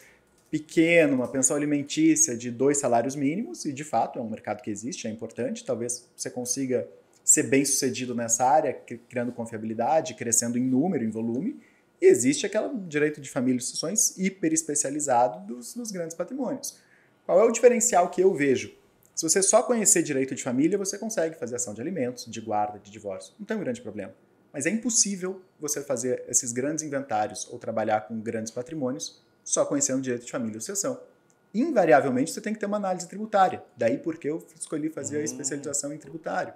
pequeno, uma pensão alimentícia de dois salários mínimos, e de fato é um mercado que existe, é importante. Talvez você consiga ser bem sucedido nessa área, criando confiabilidade, crescendo em número, em volume e existe aquele direito de família e sucessões hiper especializado dos, dos grandes patrimônios. Qual é o diferencial que eu vejo? Se você só conhecer direito de família, você consegue fazer ação de alimentos, de guarda, de divórcio. Não tem um grande problema. Mas é impossível você fazer esses grandes inventários ou trabalhar com grandes patrimônios só conhecendo direito de família e sucessão. Invariavelmente, você tem que ter uma análise tributária. Daí porque eu escolhi fazer a hum. especialização em tributário.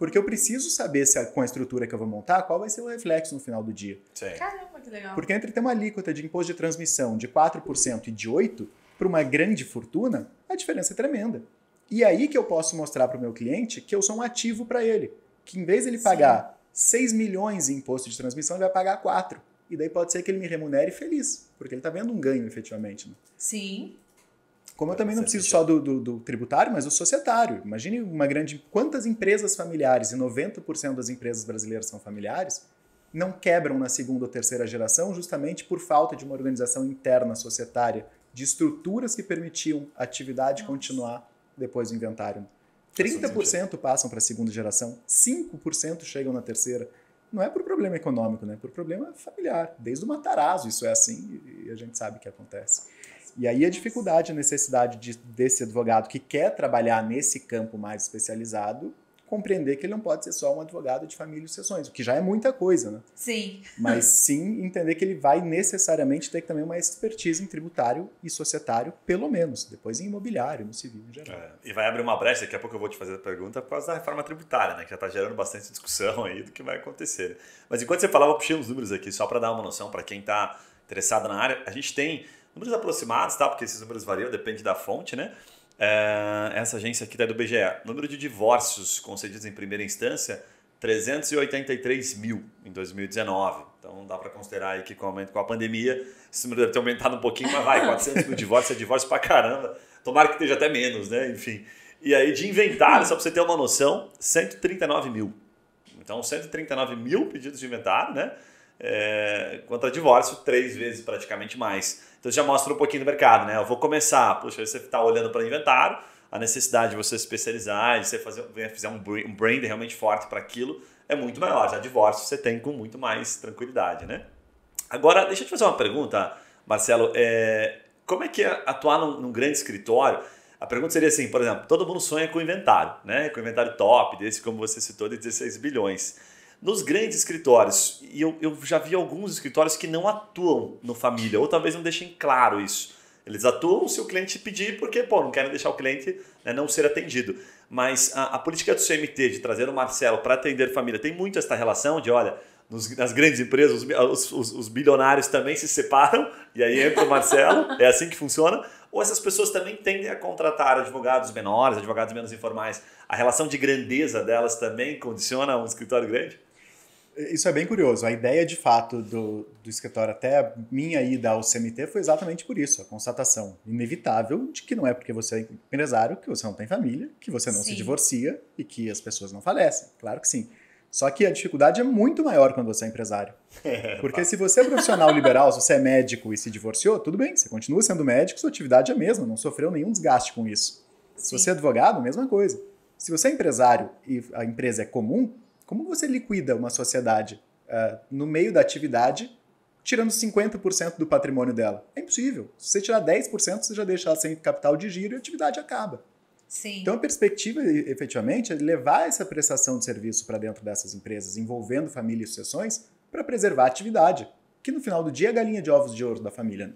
Porque eu preciso saber se com a estrutura que eu vou montar, qual vai ser o reflexo no final do dia. Sim. Caramba, que legal. Porque entre ter uma alíquota de imposto de transmissão de 4% e de 8% para uma grande fortuna, a diferença é tremenda. E é aí que eu posso mostrar para o meu cliente que eu sou um ativo para ele. Que em vez de ele pagar Sim. 6 milhões em imposto de transmissão, ele vai pagar 4. E daí pode ser que ele me remunere feliz, porque ele está vendo um ganho efetivamente. Né? Sim. Como eu também não preciso só do, do, do, tributário, mas do societário. Imagine uma grande. Quantas empresas familiares, e 90% das empresas brasileiras são familiares, não quebram na segunda ou terceira geração justamente por falta de uma organização interna societária, de estruturas que permitiam a atividade Nossa. continuar depois do inventário. 30% passam para a segunda geração, 5% chegam na terceira. Não é por problema econômico, né? É por problema familiar. Desde o Matarazzo isso é assim e a gente sabe que acontece. E aí a dificuldade, a necessidade de, desse advogado que quer trabalhar nesse campo mais especializado compreender que ele não pode ser só um advogado de família e sucessões, o que já é muita coisa, né? Sim. Mas sim entender que ele vai necessariamente ter também uma expertise em tributário e societário, pelo menos, depois em imobiliário, no civil em geral. É, e vai abrir uma brecha, daqui a pouco eu vou te fazer a pergunta, por causa da reforma tributária, né? Que já está gerando bastante discussão aí do que vai acontecer. Mas enquanto você falava, eu puxei uns números aqui, só para dar uma noção para quem está interessado na área. A gente tem números aproximados, tá? Porque esses números variam, depende da fonte, né? É, essa agência aqui é do BGE. Número de divórcios concedidos em primeira instância, 383 mil em 2019. Então dá para considerar aí que com, aumento, com a pandemia esse número deve ter aumentado um pouquinho, mas vai, 400 mil divórcios é divórcio para caramba. Tomara que esteja até menos, né? Enfim. E aí de inventário, só para você ter uma noção, 139 mil. Então 139 mil pedidos de inventário, né? É, contra divórcio, três vezes praticamente mais. Então já mostra um pouquinho do mercado, né? Eu vou começar, puxa, você está olhando para inventário, a necessidade de você se especializar, de você fazer, fazer um brand realmente forte para aquilo é muito maior. Já divórcio você tem com muito mais tranquilidade, né? Agora, deixa eu te fazer uma pergunta, Marcelo. É, como é que é atuar num, num, grande escritório? A pergunta seria assim, por exemplo, todo mundo sonha com inventário, né? Com inventário top, desse como você citou, de 16 bilhões. Nos grandes escritórios, e eu, eu já vi alguns escritórios que não atuam no família, ou talvez não deixem claro isso. Eles atuam se o cliente pedir, porque pô, não querem deixar o cliente né, não ser atendido. Mas a, a, política do CMT de trazer o Marcelo para atender família tem muito essa relação de, olha, nos, nas grandes empresas, os, os, os, bilionários também se separam e aí entra o Marcelo, é assim que funciona. Ou essas pessoas também tendem a contratar advogados menores, advogados menos informais. A relação de grandeza delas também condiciona um escritório grande? Isso é bem curioso. A ideia, de fato, do, do escritório até a minha ida ao CMT foi exatamente por isso. A constatação inevitável de que não é porque você é empresário que você não tem família, que você não sim. se divorcia e que as pessoas não falecem. Claro que sim. Só que a dificuldade é muito maior quando você é empresário. Porque se você é profissional liberal, se você é médico e se divorciou, tudo bem, você continua sendo médico, sua atividade é a mesma, não sofreu nenhum desgaste com isso. Sim. Se você é advogado, mesma coisa. Se você é empresário e a empresa é comum, como você liquida uma sociedade uh, no meio da atividade, tirando 50% do patrimônio dela? É impossível. Se você tirar 10%, você já deixa ela sem capital de giro e a atividade acaba. Sim. Então a perspectiva, efetivamente, é levar essa prestação de serviço para dentro dessas empresas, envolvendo família e sucessões, para preservar a atividade, que no final do dia é a galinha de ovos de ouro da família. Né?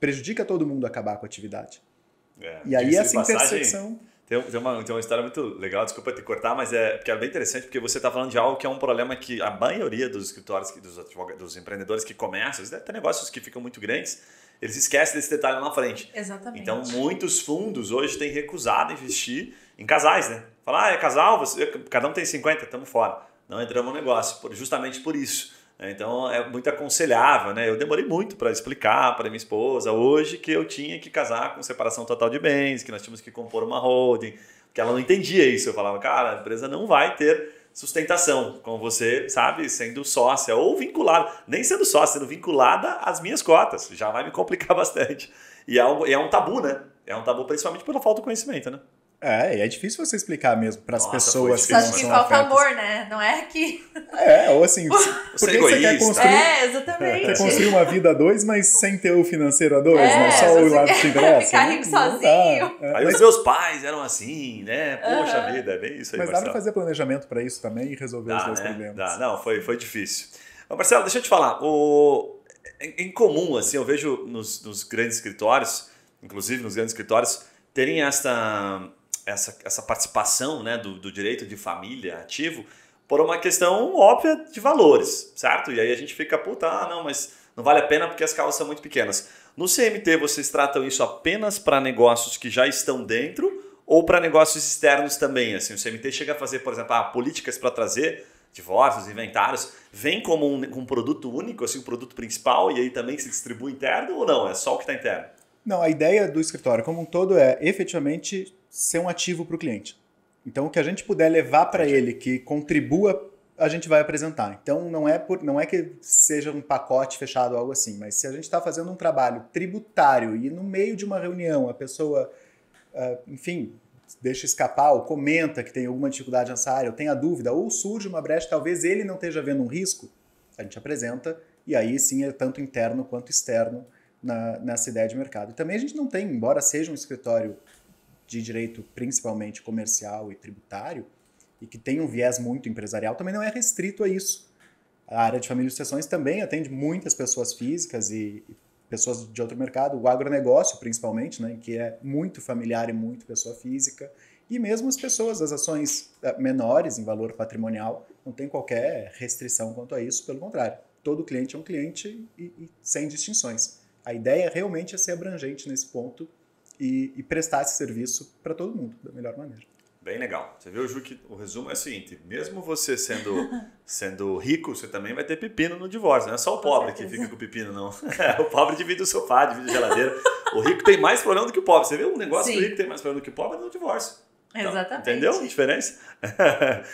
Prejudica todo mundo acabar com a atividade. É, e aí essa intersecção... Tem, tem, uma, tem uma história muito legal, desculpa te cortar, mas é, porque é bem interessante, porque você está falando de algo que é um problema que a maioria dos escritórios, dos, dos empreendedores que começam, devem negócios que ficam muito grandes, eles esquecem desse detalhe lá na frente. Exatamente. Então, muitos fundos hoje têm recusado investir em casais, né? Falar, ah, é casal, você, cada um tem 50, estamos fora. Não entramos no negócio, justamente por isso. Né? Então é muito aconselhável, né? Eu demorei muito para explicar para minha esposa hoje que eu tinha que casar com separação total de bens, que nós tínhamos que compor uma holding, porque ela não entendia isso. Eu falava, cara, a empresa não vai ter sustentação com você, sabe, sendo sócia ou vinculada, nem sendo sócia, sendo vinculada às minhas cotas, já vai me complicar bastante. E é um, é um tabu, né? É um tabu principalmente pela falta de conhecimento, né? É, e é difícil você explicar mesmo para as pessoas que não são que falta amor, né? Não é que... É, ou assim, por que você quer construir... É, exatamente. Quer construir uma vida a dois, mas sem ter o financeiro a dois, é, né? Só o lado que interessa. Ficar rico sozinho. É. Aí os meus pais eram assim, né? Poxa uh -huh. vida, é bem isso aí, Mas dá para fazer planejamento para isso também e resolver dá, os dois né? problemas. Dá. Não, foi, foi difícil. Mas, Marcelo, deixa eu te falar. O... Em comum, assim, eu vejo nos, nos grandes escritórios, inclusive nos grandes escritórios, terem esta essa, essa participação né, do, do direito de família ativo por uma questão óbvia de valores, certo? E aí a gente fica, puta, ah, não, mas não vale a pena porque as causas são muito pequenas. No CMT, vocês tratam isso apenas para negócios que já estão dentro ou para negócios externos também? Assim, o CMT chega a fazer, por exemplo, ah, políticas para trazer divórcios, inventários, vem como um, um, produto único, assim, um produto principal e aí também se distribui interno ou não? É só o que está interno? Não, a ideia do escritório como um todo é efetivamente ser um ativo para o cliente. Então, o que a gente puder levar para ele que contribua, a gente vai apresentar. Então, não é, por, não é que seja um pacote fechado ou algo assim, mas se a gente está fazendo um trabalho tributário e no meio de uma reunião a pessoa, uh, enfim, deixa escapar ou comenta que tem alguma dificuldade nessa área, ou tem a dúvida, ou surge uma brecha, talvez ele não esteja vendo um risco, a gente apresenta e aí sim é tanto interno quanto externo na, nessa ideia de mercado. E também a gente não tem, embora seja um escritório de direito principalmente comercial e tributário, e que tem um viés muito empresarial também não é restrito a isso. A área de família e sucessões também atende muitas pessoas físicas e, pessoas de outro mercado, o agronegócio principalmente, né, que é muito familiar e muito pessoa física, e mesmo as pessoas, as ações eh, menores em valor patrimonial, não tem qualquer restrição quanto a isso, pelo contrário, todo cliente é um cliente e, e sem distinções. A ideia realmente é ser abrangente nesse ponto e, e prestar esse serviço para todo mundo da melhor maneira. Bem legal. Você viu, Ju, que o resumo é o seguinte: mesmo você sendo, sendo rico, você também vai ter pepino no divórcio. Não é só o pobre que fica com pepino, não. o pobre divide o sofá, divide a geladeira. O rico tem mais problema do que o pobre. Você vê um negócio Sim. que o rico tem mais problema do que o pobre é no divórcio. Então, Exatamente. Entendeu a diferença?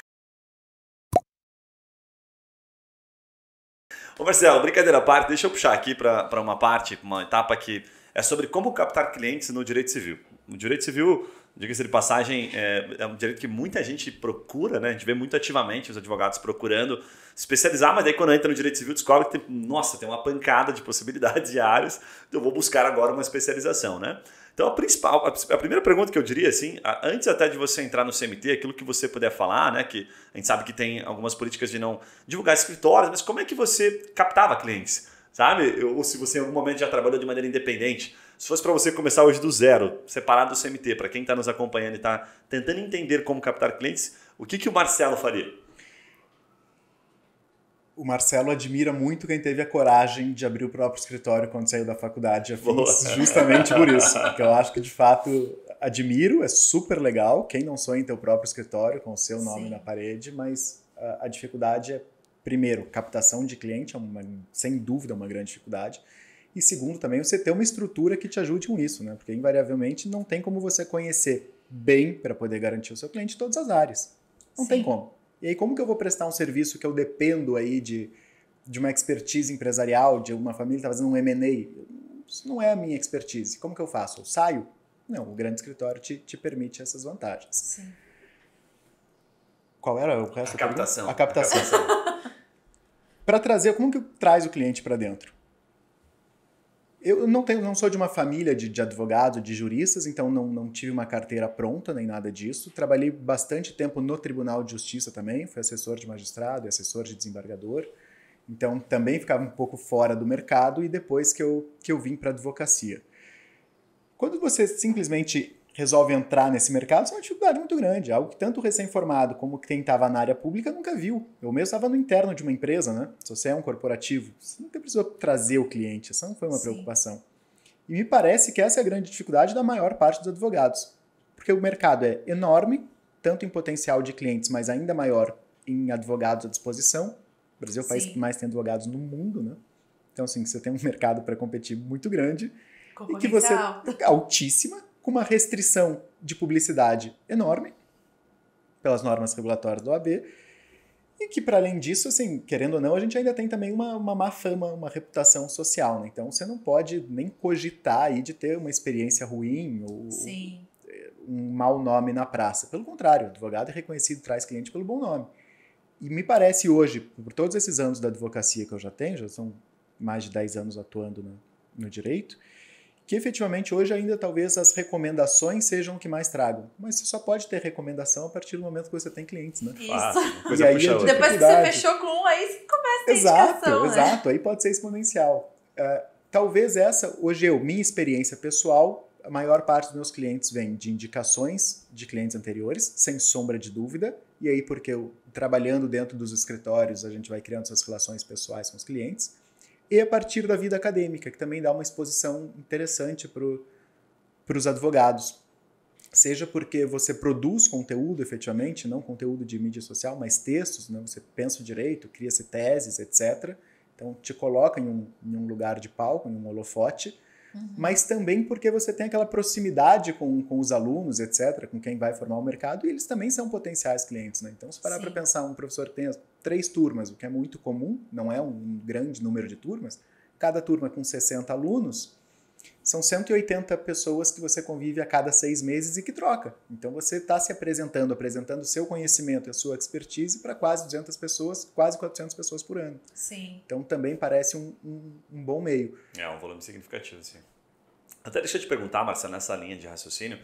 Ô Marcelo, brincadeira à parte, deixa eu puxar aqui para uma parte, uma etapa que é sobre como captar clientes no direito civil. O direito civil diga-se de passagem, é, é, um direito que muita gente procura, né? A gente vê muito ativamente os advogados procurando se especializar, mas daí quando entra no direito civil descobre que tem, nossa, tem uma pancada de possibilidades de áreas, então eu vou buscar agora uma especialização, né? Então a principal, a, primeira pergunta que eu diria assim, antes até de você entrar no CMT, aquilo que você puder falar, né, que a gente sabe que tem algumas políticas de não divulgar escritórios, mas como é que você captava clientes, sabe? Ou se você em algum momento já trabalhou de maneira independente, se fosse para você começar hoje do zero, separado do CMT, para quem está nos acompanhando e está tentando entender como captar clientes, o que, que o Marcelo faria? O Marcelo admira muito quem teve a coragem de abrir o próprio escritório quando saiu da faculdade. Eu fiz justamente por isso, porque eu acho que de fato admiro, é super legal. Quem não sonha em ter o próprio escritório com o seu nome Sim. na parede, mas a, a, dificuldade é, primeiro, captação de cliente, é uma, sem dúvida uma grande dificuldade. E segundo, também você ter uma estrutura que te ajude com isso, né? Porque invariavelmente não tem como você conhecer bem para poder garantir o seu cliente em todas as áreas. Não Sim. tem como. E aí, como que eu vou prestar um serviço que eu dependo aí de, de uma expertise empresarial, de uma família que está fazendo um M&A? Isso não é a minha expertise. Como que eu faço? Eu saio? Não, o grande escritório te, te permite essas vantagens. Sim. Qual era o resto? A captação. A captação. captação. Para trazer, como que traz o cliente para dentro? Eu não, tenho, não sou de uma família de, de advogados, de juristas, então não, não tive uma carteira pronta nem nada disso. Trabalhei bastante tempo no Tribunal de Justiça também, fui assessor de magistrado e assessor de desembargador. Então também ficava um pouco fora do mercado e depois que eu, que eu vim para a advocacia. Quando você simplesmente resolve entrar nesse mercado, isso é uma dificuldade muito grande. Algo que tanto o recém-formado como quem estava na área pública nunca viu. Eu mesmo estava no interno de uma empresa, né? Se você é um corporativo, você nunca precisou trazer o cliente. Essa não foi uma Sim. preocupação. E me parece que essa é a grande dificuldade da maior parte dos advogados. Porque o mercado é enorme, tanto em potencial de clientes, mas ainda maior em advogados à disposição. O Brasil é o país que mais tem advogados no mundo, né? Então, assim, você tem um mercado para competir muito grande e que você altíssima com uma restrição de publicidade enorme pelas normas regulatórias do AB e que, para além disso, assim, querendo ou não, a gente ainda tem também uma, uma má fama, uma reputação social, né? Então, você não pode nem cogitar aí de ter uma experiência ruim ou Sim. um mau nome na praça. Pelo contrário, o advogado é reconhecido, traz cliente pelo bom nome. E me parece hoje, por todos esses anos da advocacia que eu já tenho, já são mais de 10 anos atuando no, no direito, que efetivamente hoje ainda talvez as recomendações sejam o que mais tragam. Mas você só pode ter recomendação a partir do momento que você tem clientes, né? Isso. Ah, e aí Depois que você fechou com um, aí você começa a ter Exato, né? exato. Aí pode ser exponencial. Uh, talvez essa, hoje eu, minha experiência pessoal, a maior parte dos meus clientes vem de indicações de clientes anteriores, sem sombra de dúvida. E aí, porque eu, trabalhando dentro dos escritórios, a gente vai criando essas relações pessoais com os clientes e a partir da vida acadêmica, que também dá uma exposição interessante para os advogados. Seja porque você produz conteúdo efetivamente, não conteúdo de mídia social, mas textos, né? você pensa o direito, cria-se teses, etc. Então, te coloca em um, em um lugar de palco, em um holofote, uhum. mas também porque você tem aquela proximidade com, com os alunos, etc., com quem vai formar o mercado, e eles também são potenciais clientes. Né? Então, se parar para pensar, um professor que tem três turmas, o que é muito comum, não é um grande número de turmas, cada turma com 60 alunos, são 180 pessoas que você convive a cada seis meses e que troca. Então você está se apresentando, apresentando o seu conhecimento e a sua expertise para quase 200 pessoas, quase 400 pessoas por ano. Sim. Então também parece um, um, um bom meio. É um volume significativo, sim. Até deixa eu te perguntar, Marcelo, nessa linha de raciocínio,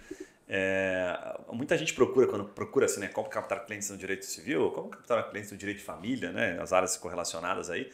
É, muita gente procura, quando procura assim, né, como captar clientes no direito civil, como captar clientes no direito de família, né, as áreas correlacionadas aí.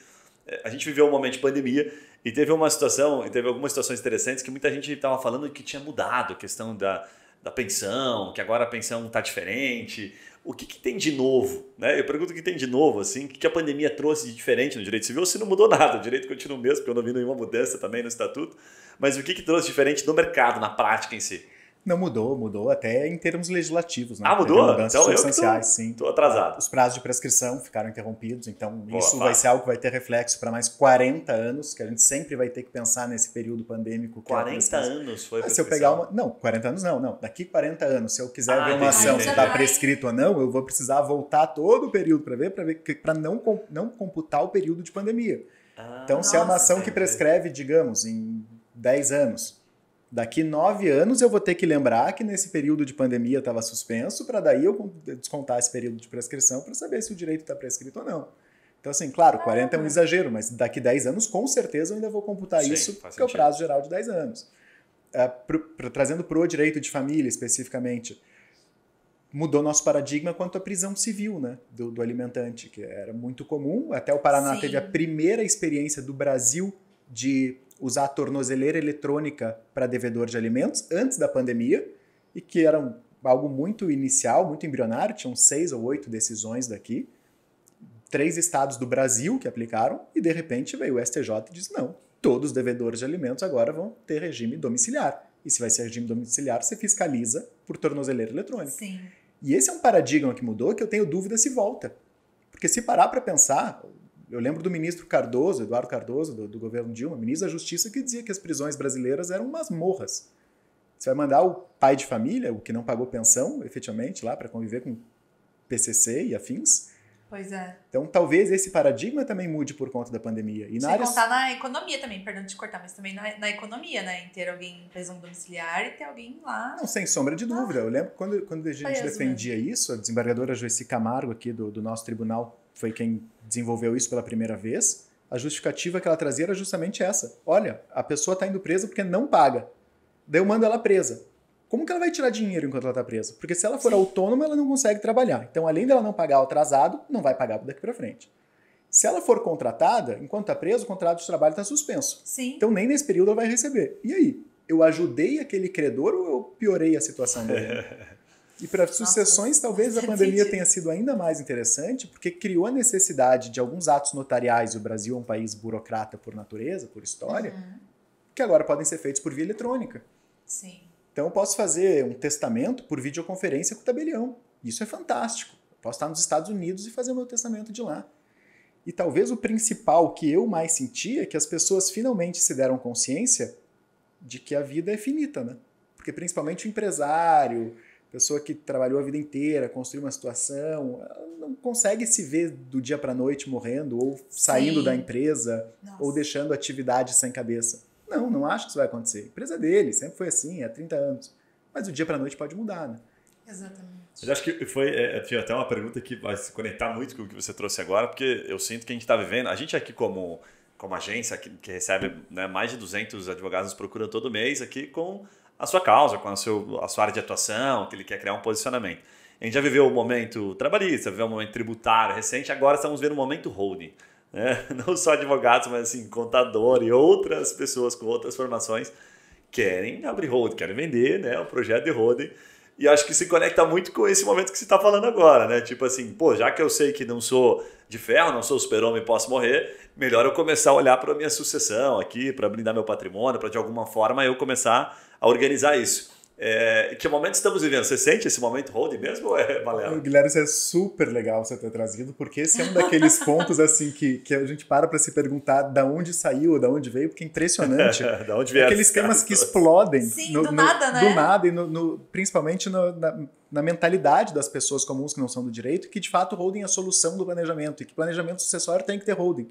A gente viveu um momento de pandemia e teve uma situação, e teve algumas situações interessantes que muita gente estava falando que tinha mudado a questão da, da pensão, que agora a pensão está diferente. O que, que, tem de novo? Né? Eu pergunto o que tem de novo, assim, o que, que a pandemia trouxe de diferente no direito civil, se não mudou nada, o direito continua o mesmo, porque eu não vi nenhuma mudança também no estatuto, mas o que, que trouxe diferente no mercado, na prática em si? Não mudou, mudou até em termos legislativos. Né? Ah, mudou? mudanças então substanciais, tô, sim. Estou atrasado. Os prazos de prescrição ficaram interrompidos, então Boa, isso vai ser algo que vai ter reflexo para mais 40 anos, que a gente sempre vai ter que pensar nesse período pandêmico. que é a 40 prescrição. anos foi a Ah, se eu pegar uma. Não, 40 anos não, não. Daqui 40 anos, se eu quiser Ah, ver uma ação se está prescrito ou não, eu vou precisar voltar todo o período para ver, para ver para não, não computar o período de pandemia. Ah, Então, se é uma Nossa, ação que prescreve, digamos, em 10 anos, daqui 9 anos eu vou ter que lembrar que nesse período de pandemia estava suspenso, para daí eu descontar esse período de prescrição para saber se o direito está prescrito ou não. Então, assim, claro, 40 é um exagero, mas daqui 10 anos, com certeza, eu ainda vou computar Sim, isso, porque é o prazo geral de 10 anos. É, pro- pro- trazendo para o direito de família, especificamente, mudou nosso paradigma quanto à prisão civil né, do, do alimentante, que era muito comum. Até o Paraná Sim. teve a primeira experiência do Brasil de usar a tornozeleira eletrônica para devedor de alimentos antes da pandemia, e que era algo muito inicial, muito embrionário, tinham seis ou oito decisões daqui, três estados do Brasil que aplicaram, e de repente veio o STJ e disse, não, todos os devedores de alimentos agora vão ter regime domiciliar. E se vai ser regime domiciliar, você fiscaliza por tornozeleira eletrônica. Sim. E esse é um paradigma que mudou que eu tenho dúvida se volta. Porque se parar para pensar, eu lembro do ministro Cardoso, Eduardo Cardoso, do, do governo Dilma, ministro da Justiça, que dizia que as prisões brasileiras eram masmorras. Você vai mandar o pai de família, o que não pagou pensão, efetivamente, lá para conviver com PCC e afins. Pois é. Então, talvez esse paradigma também mude por conta da pandemia. E na Sem área contar na economia também, perdão de te cortar, mas também na, na economia, né? Em ter alguém em prisão domiciliar e ter alguém lá. Não, sem sombra de dúvida. Eu lembro quando, quando a gente defendia isso, a desembargadora Joyce Camargo, aqui do, do nosso tribunal, foi quem desenvolveu isso pela primeira vez. A justificativa que ela trazia era justamente essa. Olha, a pessoa está indo presa porque não paga. Daí eu mando ela presa. Como que ela vai tirar dinheiro enquanto ela está presa? Porque se ela for Sim. autônoma, ela não consegue trabalhar. Então, além dela não pagar o atrasado, não vai pagar daqui para frente. Se ela for contratada, enquanto está presa, o contrato de trabalho está suspenso. Sim. Então nem nesse período ela vai receber. E aí? Eu ajudei aquele credor ou eu piorei a situação dele? E para sucessões, Nossa, talvez a pandemia tenha sido ainda mais interessante, porque criou a necessidade de alguns atos notariais, e o Brasil é um país burocrata por natureza, por história, Uhum. que agora podem ser feitos por via eletrônica. Sim. Então eu posso fazer um testamento por videoconferência com o tabelião. Isso é fantástico. Eu posso estar nos Estados Unidos e fazer o meu testamento de lá. E talvez o principal que eu mais senti é que as pessoas finalmente se deram consciência de que a vida é finita, né? Porque principalmente o empresário, pessoa que trabalhou a vida inteira, construiu uma situação, ela não consegue se ver do dia para noite morrendo ou saindo Sim. da empresa Nossa. ou deixando atividade sem cabeça. Não, não acho que isso vai acontecer. A empresa é dele, sempre foi assim, há 30 anos. Mas do dia para noite pode mudar, né? Exatamente. Mas acho que foi. É, é, tinha até uma pergunta que vai se conectar muito com o que você trouxe agora, porque eu sinto que a gente está vivendo. A gente aqui, como, como agência, que, que recebe né, mais de 200 advogados, nos procura todo mês aqui com a sua causa, com a, seu, a sua área de atuação, que ele quer criar um posicionamento. A gente já viveu o momento trabalhista, viveu o momento tributário recente, agora estamos vendo o momento holding. Né? Não só advogados, mas assim, contador e outras pessoas com outras formações querem abrir holding, querem vender né, o projeto de holding. E acho que se conecta muito com esse momento que você está falando agora, né? Tipo assim, pô, já que eu sei que não sou de ferro, não sou super-homem e posso morrer, melhor eu começar a olhar para a minha sucessão aqui, para blindar meu patrimônio, para de alguma forma eu começar a organizar isso. É, que momento estamos vivendo? Você sente esse momento holding mesmo ou é Valério? Guilherme, isso é super legal você ter trazido, porque esse é um daqueles pontos assim que, que a gente para para se perguntar da onde saiu, da onde veio, porque é impressionante. da onde vieram Aqueles temas caras que todos? explodem. Sim, do nada, né? Do nada, e no, no- principalmente no- na, na mentalidade das pessoas comuns que não são do direito, que de fato holding é a solução do planejamento, e que planejamento sucessório tem que ter holding.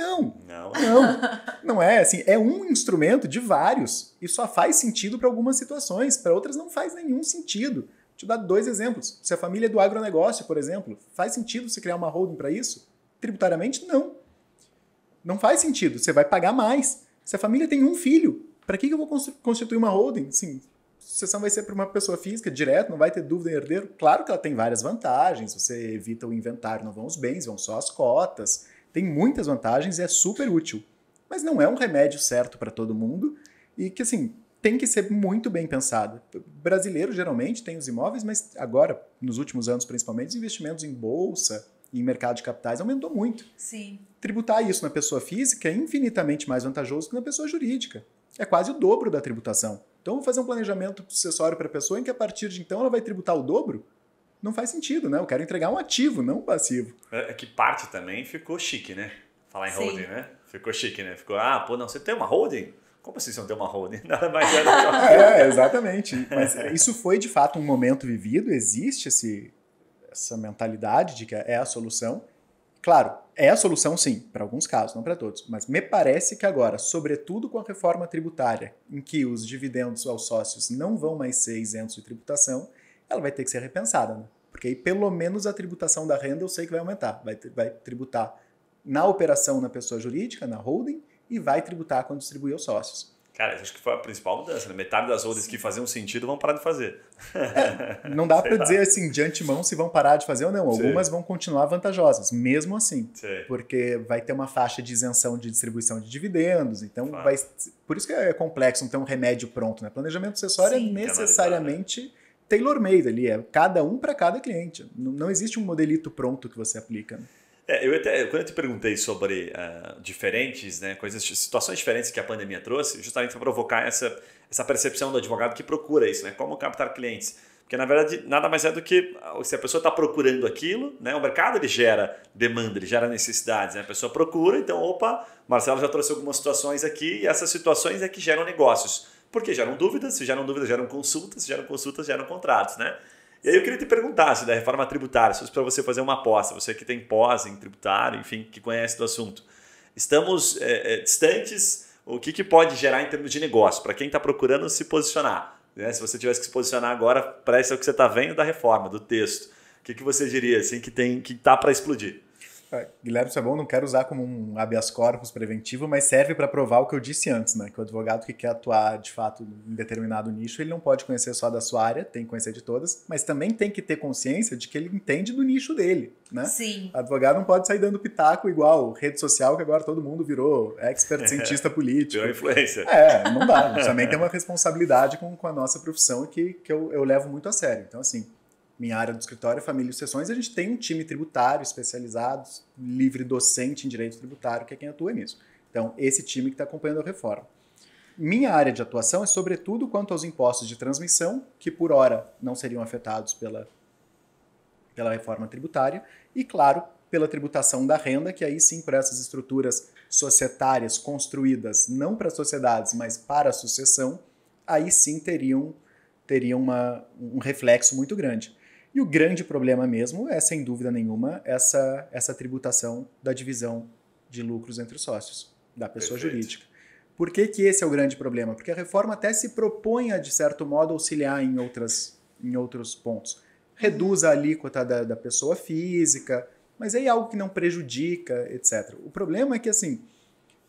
Não, Não. não, não é assim. É um instrumento de vários e só faz sentido para algumas situações, para outras não faz nenhum sentido. Deixa eu dar dois exemplos. Se a família é do agronegócio, por exemplo, faz sentido você criar uma holding para isso? Tributariamente, não. Não faz sentido. Você vai pagar mais. Se a família tem um filho, para que eu vou constitu- constituir uma holding? Assim, sucessão vai ser para uma pessoa física direto, não vai ter dúvida em herdeiro. Claro que ela tem várias vantagens, você evita o inventário, não vão os bens, vão só as cotas. Tem muitas vantagens e é super útil. Mas não é um remédio certo para todo mundo e que, assim, tem que ser muito bem pensado. O brasileiro geralmente tem os imóveis, mas agora, nos últimos anos principalmente, os investimentos em bolsa e em mercado de capitais aumentou muito. Sim. Tributar isso na pessoa física é infinitamente mais vantajoso que na pessoa jurídica. É quase o dobro da tributação. Então, vou fazer um planejamento sucessório para a pessoa em que a partir de então ela vai tributar o dobro? Não faz sentido, né? Eu quero entregar um ativo, não um passivo. É, é que parte também ficou chique, né? Falar em Sim. holding, né? Ficou chique, né? Ficou, ah, pô, não, você tem uma holding? Como assim você não tem uma holding? Nada mais é É, exatamente. Mas isso foi de fato um momento vivido, existe esse, essa mentalidade de que é a solução. Claro, é a solução sim, para alguns casos, não para todos. Mas me parece que agora, sobretudo com a reforma tributária, em que os dividendos aos sócios não vão mais ser isentos de tributação, ela vai ter que ser repensada, né? Porque aí pelo menos a tributação da renda eu sei que vai aumentar. Vai, vai tributar na operação na pessoa jurídica, na holding, e vai tributar quando distribuir aos sócios. Cara, acho que foi a principal mudança. Né? Metade das holdings que faziam sentido vão parar de fazer. É, não dá para dizer assim de antemão se vão parar de fazer ou não. Algumas Sim. vão continuar vantajosas, mesmo assim. Sim. Porque vai ter uma faixa de isenção de distribuição de dividendos. Então, vai, por isso que é complexo não ter um remédio pronto. Né? Planejamento sucessório é Sim. é necessariamente né? Tailor-made ali. É cada um para cada cliente. Não, não existe um modelito pronto que você aplica. É, eu até, quando eu te perguntei sobre uh, diferentes, né, coisas, situações diferentes que a pandemia trouxe, justamente para provocar essa, essa percepção do advogado que procura isso, né, como captar clientes. Porque, na verdade, nada mais é do que ah, se a pessoa está procurando aquilo, né, o mercado ele gera demanda, ele gera necessidades. Né, a pessoa procura, então, opa, Marcelo já trouxe algumas situações aqui e essas situações é que geram negócios. Porque geram dúvidas, se geram dúvidas, geram consultas, se geram consultas, geram contratos, né? E aí eu queria te perguntar se da reforma tributária, se fosse para você fazer uma aposta, você que tem pós em tributário, enfim, que conhece do assunto. Estamos é, é, distantes, o que, que pode gerar em termos de negócio, para quem está procurando se posicionar? Né? Se você tivesse que se posicionar agora, parece o que você está vendo da reforma, do texto. O que, que você diria assim, que tem que tá para explodir? É, Guilherme isso é bom, não quero usar como um habeas corpus preventivo, mas serve para provar o que eu disse antes, né? Que o advogado que quer atuar de fato em determinado nicho, ele não pode conhecer só da sua área, tem que conhecer de todas, mas também tem que ter consciência de que ele entende do nicho dele, né? Sim. O advogado não pode sair dando pitaco igual rede social, que agora todo mundo virou expert cientista político. Virou influência. É, não dá. também tem uma responsabilidade com, com a nossa profissão que, que eu, eu levo muito a sério. Então, assim, minha área do escritório, família e sessões, a gente tem um time tributário especializado, livre docente em direito tributário, que é quem atua nisso. Então, esse time que está acompanhando a reforma. Minha área de atuação é sobretudo quanto aos impostos de transmissão, que por hora não seriam afetados pela, pela reforma tributária, e, claro, pela tributação da renda, que aí sim, por essas estruturas societárias construídas não para sociedades, mas para a sucessão, aí sim teriam, teriam uma, um reflexo muito grande. E o grande problema mesmo é, sem dúvida nenhuma, essa, essa tributação da divisão de lucros entre os sócios, da pessoa Perfeito. jurídica. Por que, que esse é o grande problema? Porque a reforma até se propõe a, de certo modo, auxiliar em, outras, em outros pontos. Reduz a alíquota da, da pessoa física, mas aí é algo que não prejudica, etc. O problema é que, assim,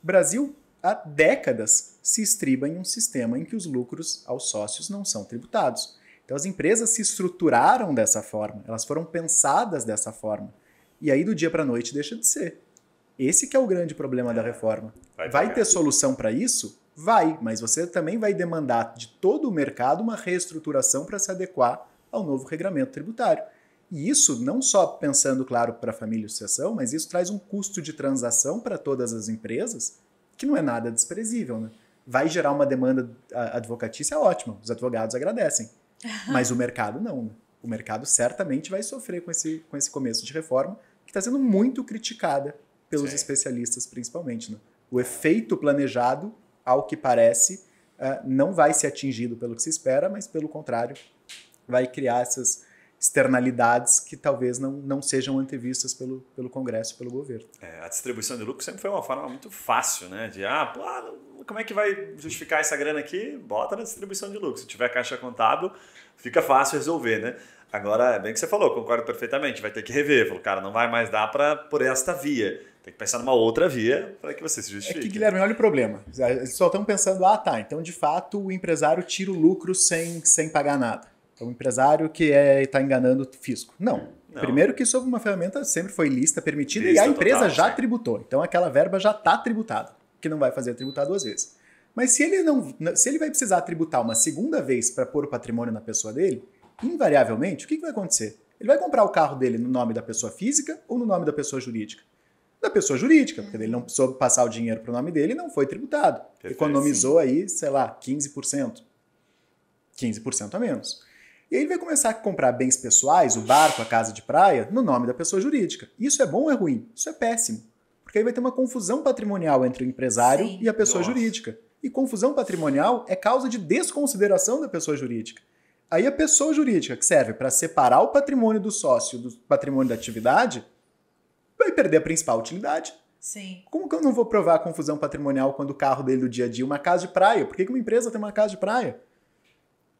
o Brasil há décadas se estriba em um sistema em que os lucros aos sócios não são tributados. Então as empresas se estruturaram dessa forma, elas foram pensadas dessa forma. E aí do dia para a noite deixa de ser. Esse que é o grande problema da reforma. Vai, vai ter solução para isso? Vai, mas você também vai demandar de todo o mercado uma reestruturação para se adequar ao novo regramento tributário. E isso não só pensando, claro, para a família e sucessão, mas isso traz um custo de transação para todas as empresas que não é nada desprezível. Né? Vai gerar uma demanda advocatícia ótima, os advogados agradecem. Mas o mercado não. Né? O mercado certamente vai sofrer com esse, com esse começo de reforma, que está sendo muito criticada pelos Sim. especialistas, principalmente. Né? O efeito planejado, ao que parece, uh, não vai ser atingido pelo que se espera, mas, pelo contrário, vai criar essas externalidades que talvez não, não sejam antevistas pelo, pelo Congresso e pelo governo. É, a distribuição de lucro sempre foi uma forma muito fácil, né? De, ah, pô, ah, como é que vai justificar essa grana aqui? Bota na distribuição de lucro. Se tiver caixa contábil, fica fácil resolver, né? Agora, é bem que você falou, concordo perfeitamente, vai ter que rever. Falou, cara, não vai mais dar para por esta via. Tem que pensar numa outra via para que você se justifique. É que, Guilherme, olha o problema. Eles só estão pensando, ah, tá, então de fato o empresário tira o lucro sem, sem pagar nada. Então o empresário que está é, tá enganando o fisco. Não. não. Primeiro que isso é uma ferramenta sempre foi lista, permitida lista e a empresa total, já sim. tributou. Então aquela verba já está tributada, que não vai fazer tributar duas vezes. Mas se ele não, se ele vai precisar tributar uma segunda vez para pôr o patrimônio na pessoa dele, invariavelmente, o que, que vai acontecer? Ele vai comprar o carro dele no nome da pessoa física ou no nome da pessoa jurídica? Da pessoa jurídica, porque ele não soube passar o dinheiro para o nome dele e não foi tributado. Perfeito, Economizou aí, sei lá, 15%. 15% a menos. E aí ele vai começar a comprar bens pessoais, o barco, a casa de praia, no nome da pessoa jurídica. Isso é bom ou é ruim? Isso é péssimo. Porque aí vai ter uma confusão patrimonial entre o empresário Sim. e a pessoa Nossa. jurídica. E confusão patrimonial é causa de desconsideração da pessoa jurídica. Aí a pessoa jurídica que serve para separar o patrimônio do sócio do patrimônio da atividade vai perder a principal utilidade. Sim. Como que eu não vou provar a confusão patrimonial quando o carro dele do dia a dia é uma casa de praia? Por que uma empresa tem uma casa de praia?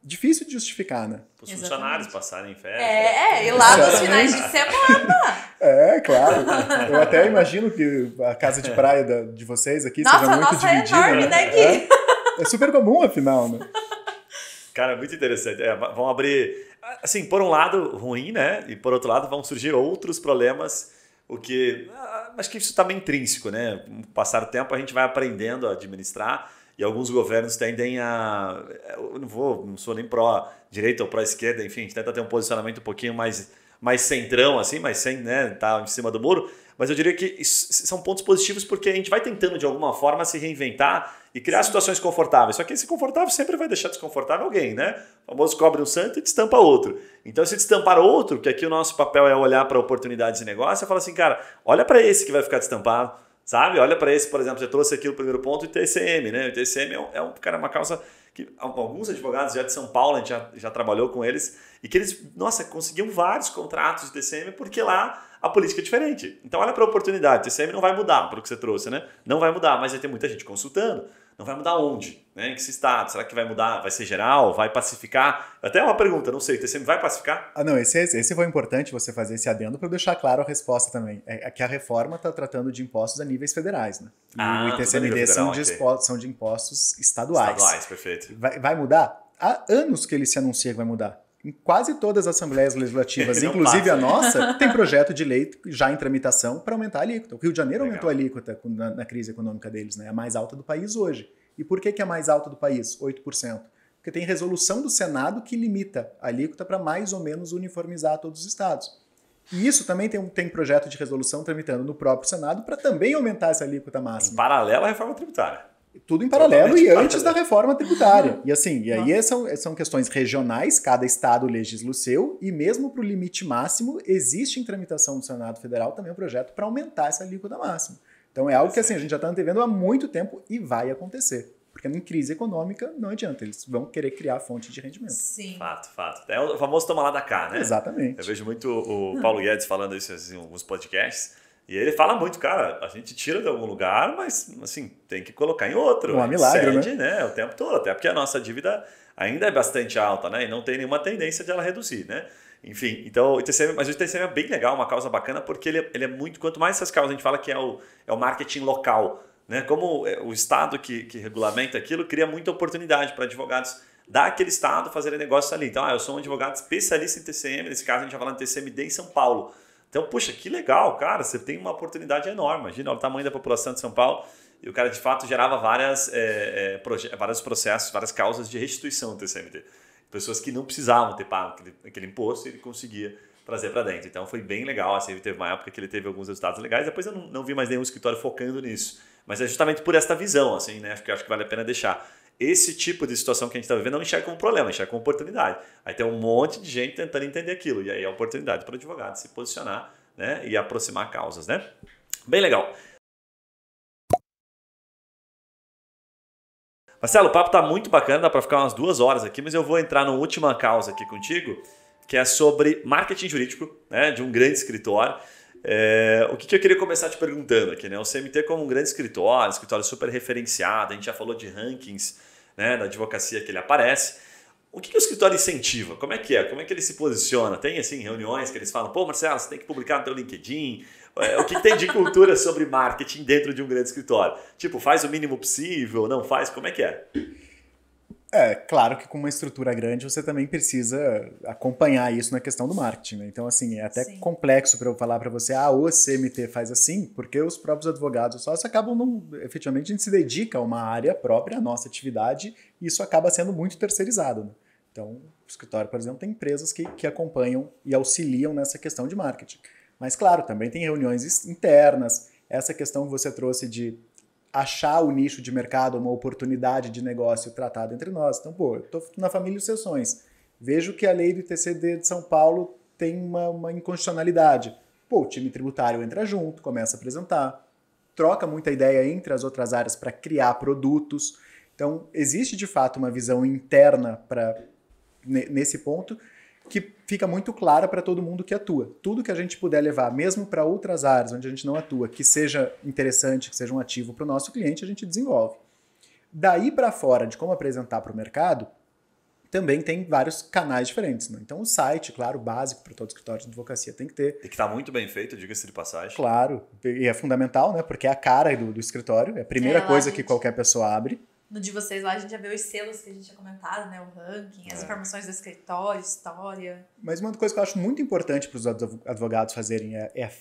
Difícil de justificar, né? Os Exatamente. funcionários passarem férias. É, é, e lá nos finais de semana. É, claro. Eu até imagino que a casa de praia da, de vocês aqui nossa, seja muito nossa dividida. É enorme, né, Gui? É, é super comum, afinal, né? Cara, muito interessante. É, vão abrir. Assim, por um lado, ruim, né? E por outro lado, vão surgir outros problemas. O que. Acho que isso está meio intrínseco, né? Com o passar do tempo, a gente vai aprendendo a administrar. E alguns governos tendem a. Eu não vou, não sou nem pró-direita ou pró-esquerda, enfim, a gente tenta ter um posicionamento um pouquinho mais, mais centrão, assim, mas sem né, estar tá em cima do muro. Mas eu diria que são pontos positivos porque a gente vai tentando de alguma forma se reinventar e criar situações confortáveis. Só que esse confortável sempre vai deixar desconfortável alguém, né? O famoso cobre um santo e destampa outro. Então, se destampar outro, que aqui o nosso papel é olhar para oportunidades de negócio, eu falo assim, cara, olha para esse que vai ficar destampado, sabe? Olha para esse, por exemplo, você trouxe aqui o primeiro ponto, o TCM, né? O TCM é, um, é um cara, uma causa que alguns advogados já de São Paulo, a gente já, já trabalhou com eles, e que eles, nossa, conseguiam vários contratos de TCM porque lá a política é diferente. Então olha para a oportunidade. O TCM não vai mudar para o que você trouxe, né? Não vai mudar, mas vai ter muita gente consultando. Não vai mudar onde? Né? Em que estado? Será que vai mudar? Vai ser geral? Vai pacificar? Até uma pergunta, não sei. O TCM vai pacificar? Ah, não. Esse, esse foi importante você fazer esse adendo para deixar claro a resposta também. É, é que a reforma está tratando de impostos a níveis federais, né? E ah, o ITCMD são, de são de impostos estaduais. Estaduais, perfeito. Vai, vai mudar? Há anos que ele se anuncia que vai mudar. Em quase todas as assembleias legislativas, inclusive passa. a nossa, tem projeto de lei já em tramitação para aumentar a alíquota. O Rio de Janeiro Legal. aumentou a alíquota na, na, crise econômica deles, né? É a mais alta do país hoje. E por que, que é a mais alta do país? 8%. Porque tem resolução do Senado que limita a alíquota para mais ou menos uniformizar todos os estados. E isso também tem um tem projeto de resolução tramitando no próprio Senado para também aumentar essa alíquota máxima. Em paralelo à reforma tributária. Tudo em paralelo e antes da reforma tributária. E assim, e aí são, são questões regionais, cada estado legisla o seu, e mesmo para o limite máximo, existe em tramitação do Senado Federal também um projeto para aumentar essa alíquota máxima. Então é algo que assim, a gente já está antevendo há muito tempo e vai acontecer. Porque em crise econômica não adianta, eles vão querer criar fonte de rendimento. Sim. Fato, fato. É o famoso toma lá da cá, né? Exatamente. Eu vejo muito o Paulo Guedes falando isso em alguns podcasts. E ele fala muito, cara, a gente tira de algum lugar, mas assim, tem que colocar em outro. É milagre, cede, né? né? O tempo todo, até porque a nossa dívida ainda é bastante alta, né? E não tem nenhuma tendência de ela reduzir, né? Enfim, então o ITCM, mas o ITCM é bem legal, uma causa bacana, porque ele, é, ele é muito, quanto mais essas causas a gente fala que é o, é o marketing local, né? Como é, o Estado que, que regulamenta aquilo cria muita oportunidade para advogados daquele Estado fazerem negócios ali. Então, ah, eu sou um advogado especialista em TCM, nesse caso a gente vai falar em TCMD em São Paulo. Então, puxa, que legal, cara, você tem uma oportunidade enorme. Imagina o tamanho da população de São Paulo. E o cara, de fato, gerava várias, é, é, vários processos, várias causas de restituição do TCMD. Pessoas que não precisavam ter pago aquele, aquele imposto e ele conseguia trazer para dentro. Então, foi bem legal. Assim, teve uma época que ele teve alguns resultados legais. Depois eu não, não vi mais nenhum escritório focando nisso. Mas é justamente por esta visão, assim, né? Acho que vale a pena deixar esse tipo de situação que a gente está vivendo não enxerga como problema, enxerga como oportunidade. Aí tem um monte de gente tentando entender aquilo. E aí é oportunidade para o advogado se posicionar né? e aproximar causas. Né? Bem legal. Marcelo, o papo está muito bacana, dá para ficar umas duas horas aqui, mas eu vou entrar na última causa aqui contigo, que é sobre marketing jurídico, né, de um grande escritório. É, o que, que, eu queria começar te perguntando aqui, né? O CMT como um grande escritório, escritório super referenciado, a gente já falou de rankings né, da advocacia que ele aparece. O que, que o escritório incentiva? Como é que é? Como é que ele se posiciona? Tem assim reuniões que eles falam, pô, Marcelo, você tem que publicar no teu LinkedIn. É, o que tem de cultura sobre marketing dentro de um grande escritório? Tipo, faz o mínimo possível, não faz? Como é que é? É, claro que com uma estrutura grande você também precisa acompanhar isso na questão do marketing. Né? Então, assim, é até Sim. complexo para eu falar para você, ah, o CMT faz assim, porque os próprios advogados só acabam, não, efetivamente, a gente se dedica a uma área própria, a nossa atividade, e isso acaba sendo muito terceirizado. Né? Então, o escritório, por exemplo, tem empresas que, que acompanham e auxiliam nessa questão de marketing. Mas, claro, também tem reuniões internas, essa questão que você trouxe de achar o nicho de mercado, uma oportunidade de negócio tratada entre nós. Então, pô, eu estou na família de sessões, vejo que a lei do ITCD de São Paulo tem uma, uma inconstitucionalidade. Pô, o time tributário entra junto, começa a apresentar, troca muita ideia entre as outras áreas para criar produtos. Então, existe de fato uma visão interna para nesse ponto que fica muito clara para todo mundo que atua. Tudo que a gente puder levar, mesmo para outras áreas onde a gente não atua, que seja interessante, que seja um ativo para o nosso cliente, a gente desenvolve. Daí para fora, de como apresentar para o mercado, também tem vários canais diferentes. Né? Então, o site, claro, básico para todo escritório de advocacia tem que ter. Tem que estar tá muito bem feito, diga-se de passagem. Claro, e é fundamental, né? Porque é a cara do, do escritório, é a primeira é, coisa gente... que qualquer pessoa abre no de vocês lá a gente já vê os selos que a gente tinha comentado, né? O ranking, as é. informações do escritório, história. Mas uma coisa que eu acho muito importante para os advogados fazerem é, é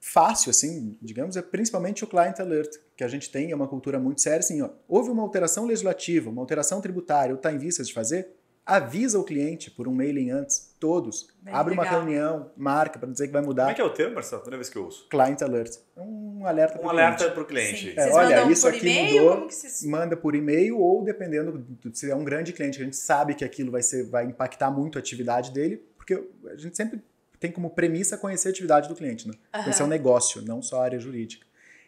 fácil, assim, digamos, é principalmente o client alert, que a gente tem, é uma cultura muito séria, assim, ó, houve uma alteração legislativa, uma alteração tributária, ou está em vista de fazer, avisa o cliente por um mailing antes, todos. Bem Abre legal. uma reunião, marca para dizer que vai mudar. Como é que é o termo, Marcelo? Primeira vez que eu uso. Client alert. Um alerta para o um alerta para o cliente. É, olha, isso aqui mudou. Vocês... Manda por e-mail ou dependendo se é um grande cliente, a gente sabe que aquilo vai ser, vai impactar muito a atividade dele, porque a gente sempre tem como premissa conhecer a atividade do cliente, né? Uhum. Conhecer o negócio, não só a área jurídica.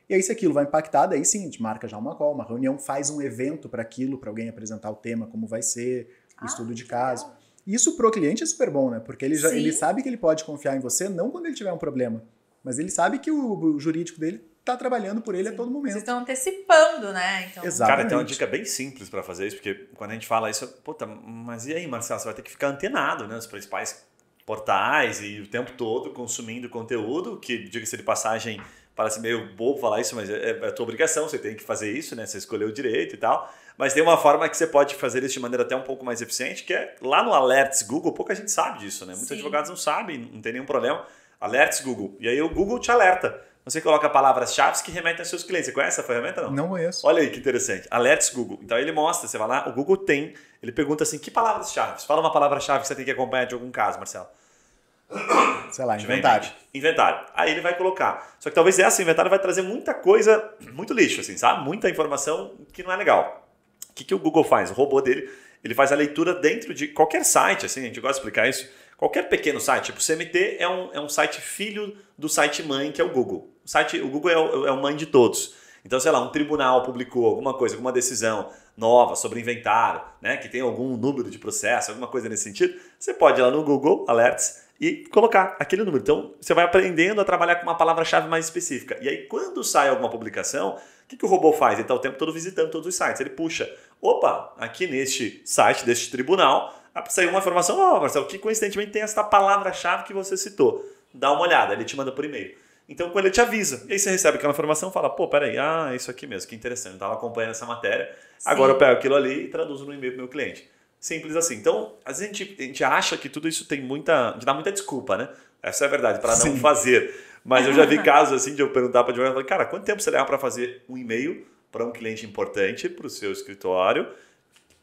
E aí, se aquilo vai impactar, daí sim, a gente marca já uma call, uma reunião, faz um evento para aquilo, para alguém apresentar o tema, como vai ser, ah, estudo de caso. Isso pro cliente é super bom, né? Porque ele, já, ele sabe que ele pode confiar em você, não quando ele tiver um problema, mas ele sabe que o, o jurídico dele tá trabalhando por ele Sim. a todo momento. Vocês estão antecipando, né? Então... Exatamente. Cara, tem uma dica bem simples para fazer isso, porque quando a gente fala isso, puta, mas e aí, Marcelo, você vai ter que ficar antenado, né? Os principais portais e o tempo todo consumindo conteúdo, que, diga-se de passagem, parece meio bobo falar isso, mas é, é a tua obrigação, você tem que fazer isso, né? Você escolheu direito e tal. Mas tem uma forma que você pode fazer isso de maneira até um pouco mais eficiente, que é lá no Alerts Google, pouca gente sabe disso, né? Muitos Sim. advogados não sabem, não tem nenhum problema. Alerts Google. E aí o Google te alerta. Você coloca palavras-chave que remetem aos seus clientes. Você conhece essa ferramenta não? Não conheço. Olha aí que interessante. Alerts Google. Então ele mostra, você vai lá, o Google tem, ele pergunta assim, que palavras-chave? Fala uma palavra-chave que você tem que acompanhar de algum caso, Marcelo. Sei lá, inventário. Inventário. Aí ele vai colocar. Só que talvez essa inventário vai trazer muita coisa, muito lixo, assim, sabe? Muita informação que não é legal que, que o Google faz? O robô dele, ele faz a leitura dentro de qualquer site, assim, a gente gosta de explicar isso. Qualquer pequeno site, tipo o CMT é um, é um site filho do site mãe, que é o Google. O, site, o Google é o, é o mãe de todos. Então, sei lá, um tribunal publicou alguma coisa, alguma decisão nova sobre inventário, né, que tem algum número de processo, alguma coisa nesse sentido, você pode ir lá no Google Alerts e colocar aquele número. Então, você vai aprendendo a trabalhar com uma palavra-chave mais específica. E aí, quando sai alguma publicação, o que, que o robô faz? Ele está o tempo todo visitando todos os sites. Ele puxa opa, aqui neste site deste tribunal saiu uma informação, ó, oh, Marcelo, que coincidentemente tem essa palavra-chave que você citou. Dá uma olhada, ele te manda por e-mail. Então, quando ele te avisa, e aí você recebe aquela informação fala, pô, peraí, ah, isso aqui mesmo, que interessante, eu estava acompanhando essa matéria, Sim. agora eu pego aquilo ali e traduzo no e-mail para o meu cliente. Simples assim. Então, às vezes a gente, a gente acha que tudo isso tem muita. Dá muita desculpa, né? Essa é a verdade, para não fazer. Mas eu já vi casos assim de eu perguntar para o advogado, cara, quanto tempo você leva para fazer um e-mail para um cliente importante, para o seu escritório,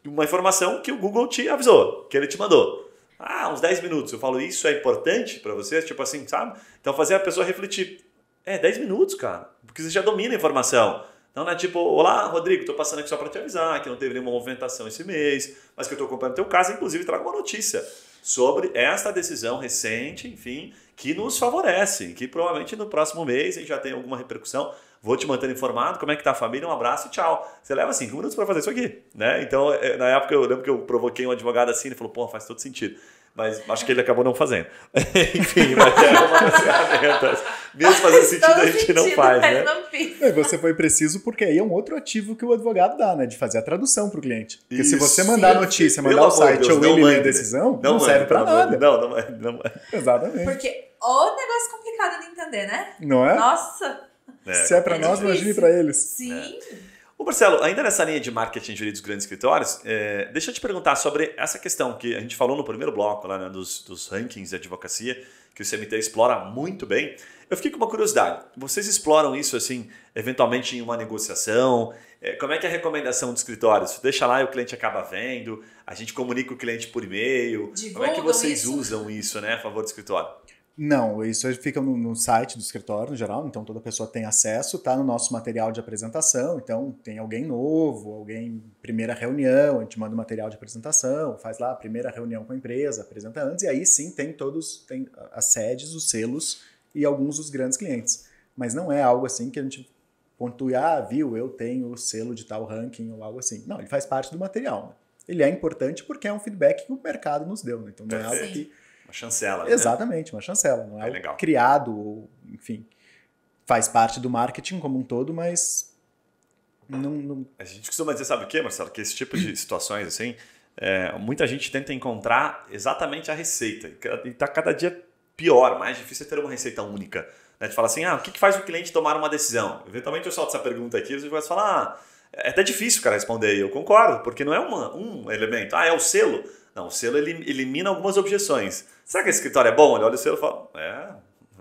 uma informação que o Google te avisou, que ele te mandou. Ah, uns 10 minutos. Eu falo, isso é importante para você? Tipo assim, sabe? Então fazer a pessoa refletir. É, 10 minutos, cara. Porque você já domina a informação. Então não é tipo, olá, Rodrigo, estou passando aqui só para te avisar que não teve nenhuma movimentação esse mês, mas que eu estou acompanhando o teu caso, inclusive trago uma notícia sobre esta decisão recente, enfim, que nos favorece, que provavelmente no próximo mês a gente já tem alguma repercussão vou te mantendo informado, como é que tá a família, um abraço e tchau. Você leva cinco minutos para fazer isso aqui, né? Então, é, na época eu lembro que eu provoquei um advogado assim, ele falou, pô, faz todo sentido. Mas acho que ele acabou não fazendo. Enfim, mas é uma das ferramentas mesmo fazendo sentido, a gente sentido, não faz, mas né? Não fiz. E você foi preciso porque aí é um outro ativo que o advogado dá, né? De fazer a tradução para o cliente. Porque se Isso. você mandar notícia, Pelo mandar o amor de site Deus, ou não ele ler a decisão, não, mande, serve para pelo nada. Não, não, é- não é. Exatamente. Porque o negócio complicado de entender, né? Não é? Nossa, É, Se é para é nós, difícil. imagine para eles. sim. Ô Marcelo, ainda nessa linha de marketing jurídico dos grandes escritórios, é, deixa eu te perguntar sobre essa questão que a gente falou no primeiro bloco lá, né, dos, dos rankings de advocacia, que o CMT explora muito bem. Eu fiquei com uma curiosidade. Vocês exploram isso assim, eventualmente em uma negociação? É, como é que é a recomendação dos escritórios? Deixa lá e o cliente acaba vendo, a gente comunica o cliente por e-mail. como é que Divulgam vocês isso? usam isso né, a favor do escritório? Não, isso fica no, no site do escritório, no geral, então toda pessoa tem acesso, tá no nosso material de apresentação, então tem alguém novo, alguém, primeira reunião, a gente manda o material de apresentação, faz lá a primeira reunião com a empresa, apresenta antes, e aí sim tem todos, tem as sedes, os selos e alguns dos grandes clientes. Mas não é algo assim que a gente pontue, ah, viu, eu tenho o selo de tal ranking ou algo assim. Não, ele faz parte do material. Né? Ele é importante porque é um feedback que o mercado nos deu, né? então não é algo que Uma chancela. né? Exatamente, uma chancela. Não é É algo legal. criado, ou, enfim. Faz parte do marketing como um todo, mas não, não- A gente costuma dizer, sabe o que, Marcelo? Que esse tipo de situações, assim, é, muita gente tenta encontrar exatamente a receita. E está cada dia pior, mais difícil é ter uma receita única. Né? De falar assim, ah, o que, que faz o cliente tomar uma decisão? Eventualmente eu solto essa pergunta aqui, você vai falar, ah, é até difícil o cara responder. E eu concordo, porque não é uma, um elemento. Ah, é o selo? Não, o selo ele elimina algumas objeções. Será que esse escritório é bom? Ele olha o selo e fala, é,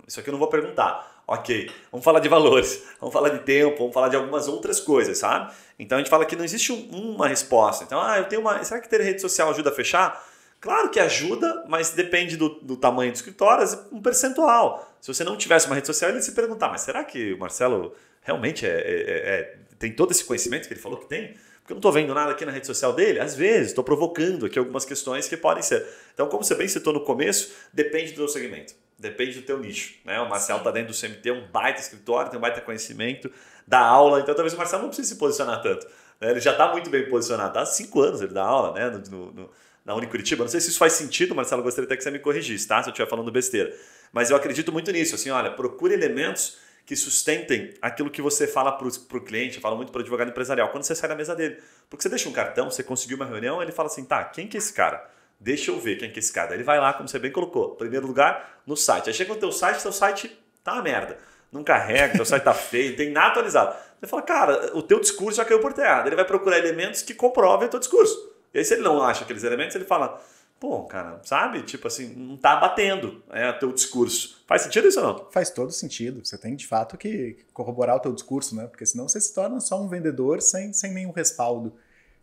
isso aqui eu não vou perguntar. Ok, vamos falar de valores, vamos falar de tempo, vamos falar de algumas outras coisas, sabe? Então a gente fala que não existe um- uma resposta. Então, ah, eu tenho uma. Será que ter rede social ajuda a fechar? Claro que ajuda, mas depende do, do tamanho do escritório, um percentual. Se você não tivesse uma rede social, ele se perguntar, mas será que o Marcelo realmente é, é- é- é- tem todo esse conhecimento que ele falou que tem? Porque eu não estou vendo nada aqui na rede social dele. Às vezes, estou provocando aqui algumas questões que podem ser. Então, como você bem citou no começo, depende do teu segmento, depende do teu nicho. Né? O Marcelo está dentro do CMT, um baita escritório, tem um baita conhecimento, dá aula, então talvez o Marcelo não precise se posicionar tanto. né? Ele já está muito bem posicionado. Há cinco anos ele dá aula né? no, no, na Unicuritiba. Não sei se isso faz sentido, Marcelo, gostaria até que você me corrigisse, tá? se eu estiver falando besteira. Mas eu acredito muito nisso. Assim, olha, procure elementos que sustentem aquilo que você fala para o cliente, fala muito para o advogado empresarial, quando você sai da mesa dele. Porque você deixa um cartão, você conseguiu uma reunião, ele fala assim, tá, quem que é esse cara? Deixa eu ver quem que é esse cara. Ele vai lá, como você bem colocou, primeiro lugar, no site. Aí chega no teu site, teu site tá uma merda. Não carrega, teu site tá feio, tem nada atualizado. Você fala, cara, o teu discurso já caiu por terra. Ele vai procurar elementos que comprovem o teu discurso. E aí se ele não acha aqueles elementos, ele fala, pô, cara, sabe? Tipo assim, não tá batendo é, o teu discurso. Faz sentido isso ou não? faz todo sentido. Você tem de fato que corroborar o teu discurso, né? Porque senão você se torna só um vendedor sem, sem nenhum respaldo.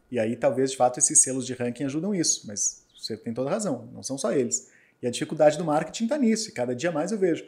E aí talvez de fato esses selos de ranking ajudam isso, mas você tem toda razão, não são só eles. E a dificuldade do marketing está nisso, e cada dia mais eu vejo.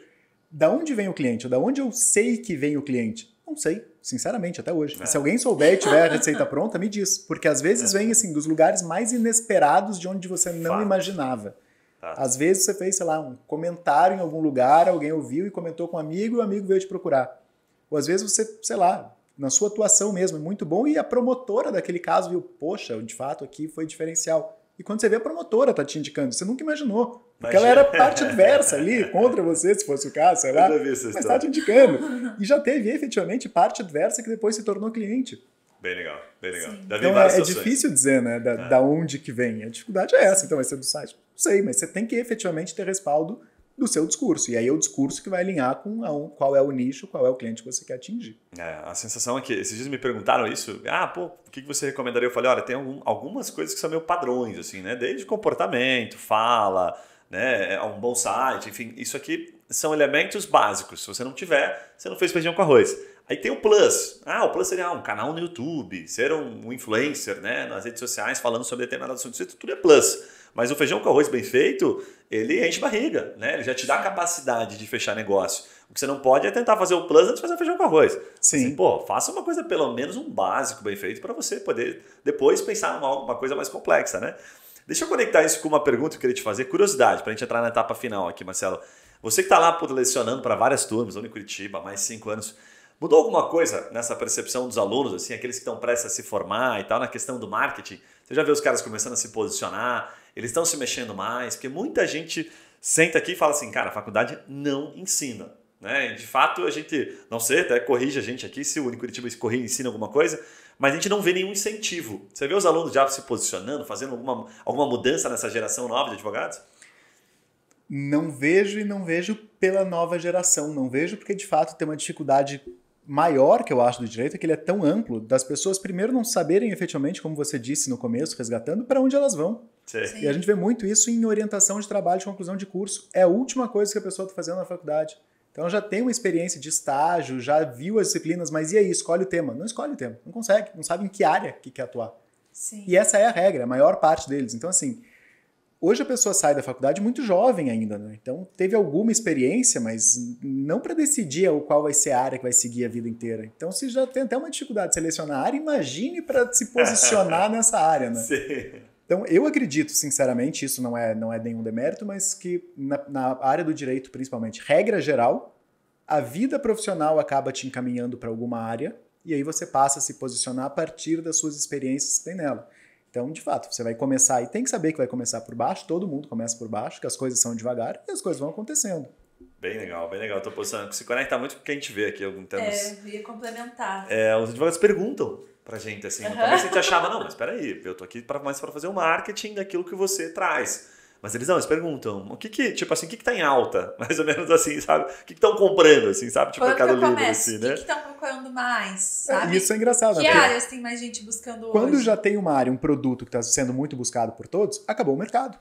Da onde vem o cliente? Ou da onde eu sei que vem o cliente? Não sei, sinceramente, até hoje. É. Se alguém souber e tiver a receita pronta, me diz. Porque às vezes vem assim dos lugares mais inesperados de onde você não Fato. imaginava. Tá. Às vezes você fez, sei lá, um comentário em algum lugar, alguém ouviu e comentou com um amigo e o amigo veio te procurar. Ou às vezes você, sei lá, na sua atuação mesmo, é muito bom e a promotora daquele caso viu, poxa, de fato aqui foi diferencial. E quando você vê a promotora tá te indicando, você nunca imaginou. Porque ela era parte adversa ali, contra você, se fosse o caso, sei lá. Eu já vi essa Mas tá te indicando. E já teve efetivamente parte adversa que depois se tornou cliente. Bem legal, bem legal. Então é, é difícil dizer, né, da, da onde que vem. A dificuldade é essa. Então vai ser do site? Não sei, mas você tem que efetivamente ter respaldo do seu discurso. E aí é o discurso que vai alinhar com a- qual é o nicho, qual é o cliente que você quer atingir. É, a sensação é que esses dias me perguntaram isso. Ah, pô, o que você recomendaria? Eu falei, olha, tem algum- algumas coisas que são meio padrões, assim, né? Desde comportamento, fala, né? É um bom site, enfim, isso aqui são elementos básicos. Se você não tiver, você não fez feijão com arroz. Aí tem o plus. Ah, o plus seria ah, um canal no YouTube, ser um influencer, né? Nas redes sociais falando sobre determinado assunto. Isso tudo é plus. Mas o feijão com arroz bem feito, ele enche barriga, né? Ele já te dá a capacidade de fechar negócio. O que você não pode é tentar fazer o plus antes de fazer o feijão com arroz. Sim. Assim, pô, faça uma coisa, pelo menos um básico bem feito, para você poder depois pensar numa uma coisa mais complexa, né? Deixa eu conectar isso com uma pergunta que eu queria te fazer, curiosidade, para a gente entrar na etapa final aqui, Marcelo. Você que está lá lecionando para várias turmas, lá em Curitiba, há mais de cinco anos, mudou alguma coisa nessa percepção dos alunos, assim, aqueles que estão prestes a se formar e tal, na questão do marketing? Você já vê os caras começando a se posicionar, eles estão se mexendo mais, porque muita gente senta aqui e fala assim, cara, a faculdade não ensina. Né? De fato, a gente, não sei, até corrige a gente aqui se o Curitiba corrige ensina alguma coisa, mas a gente não vê nenhum incentivo. Você vê os alunos já se posicionando, fazendo alguma, alguma mudança nessa geração nova de advogados? Não vejo e não vejo pela nova geração. Não vejo porque, de fato, tem uma dificuldade maior que eu acho do direito, é que ele é tão amplo, das pessoas primeiro não saberem efetivamente, como você disse no começo, resgatando, para onde elas vão. Sim. E a gente vê muito isso em orientação de trabalho, de conclusão de curso. É a última coisa que a pessoa está fazendo na faculdade. Então já tem uma experiência de estágio, já viu as disciplinas, mas e aí, escolhe o tema? Não escolhe o tema, não consegue, não sabe em que área que quer atuar. Sim. E essa é a regra, a maior parte deles. Então, assim, hoje a pessoa sai da faculdade muito jovem ainda, né? Então teve alguma experiência, mas não para decidir qual vai ser a área que vai seguir a vida inteira. Então, se já tem até uma dificuldade de selecionar a área, imagine para se posicionar nessa área, né? Sim. Então, eu acredito, sinceramente, isso não é, não é nenhum demérito, mas que na, na área do direito, principalmente, regra geral, a vida profissional acaba te encaminhando para alguma área e aí você passa a se posicionar a partir das suas experiências que tem nela. Então, de fato, você vai começar e tem que saber que vai começar por baixo, todo mundo começa por baixo, que as coisas são devagar e as coisas vão acontecendo. Bem legal, bem legal. Estou posicionando. Se conecta muito com o que a gente vê aqui. Algum termos. É, eu ia complementar. É, os advogados perguntam pra gente assim. No Aham. começo a gente achava, não, mas espera aí, eu tô aqui pra, mais para fazer o marketing daquilo que você traz. Mas eles não, eles perguntam, o que que, tipo assim, o que que tá em alta? Mais ou menos assim, sabe? O que que estão comprando, assim, sabe? Tipo Quando Mercado Livre, começo? assim, O né? que estão procurando mais? É, Sabe? Isso é engraçado, que né? Áreas tem mais gente buscando Quando hoje? já tem uma área, um produto que está sendo muito buscado por todos, acabou o mercado.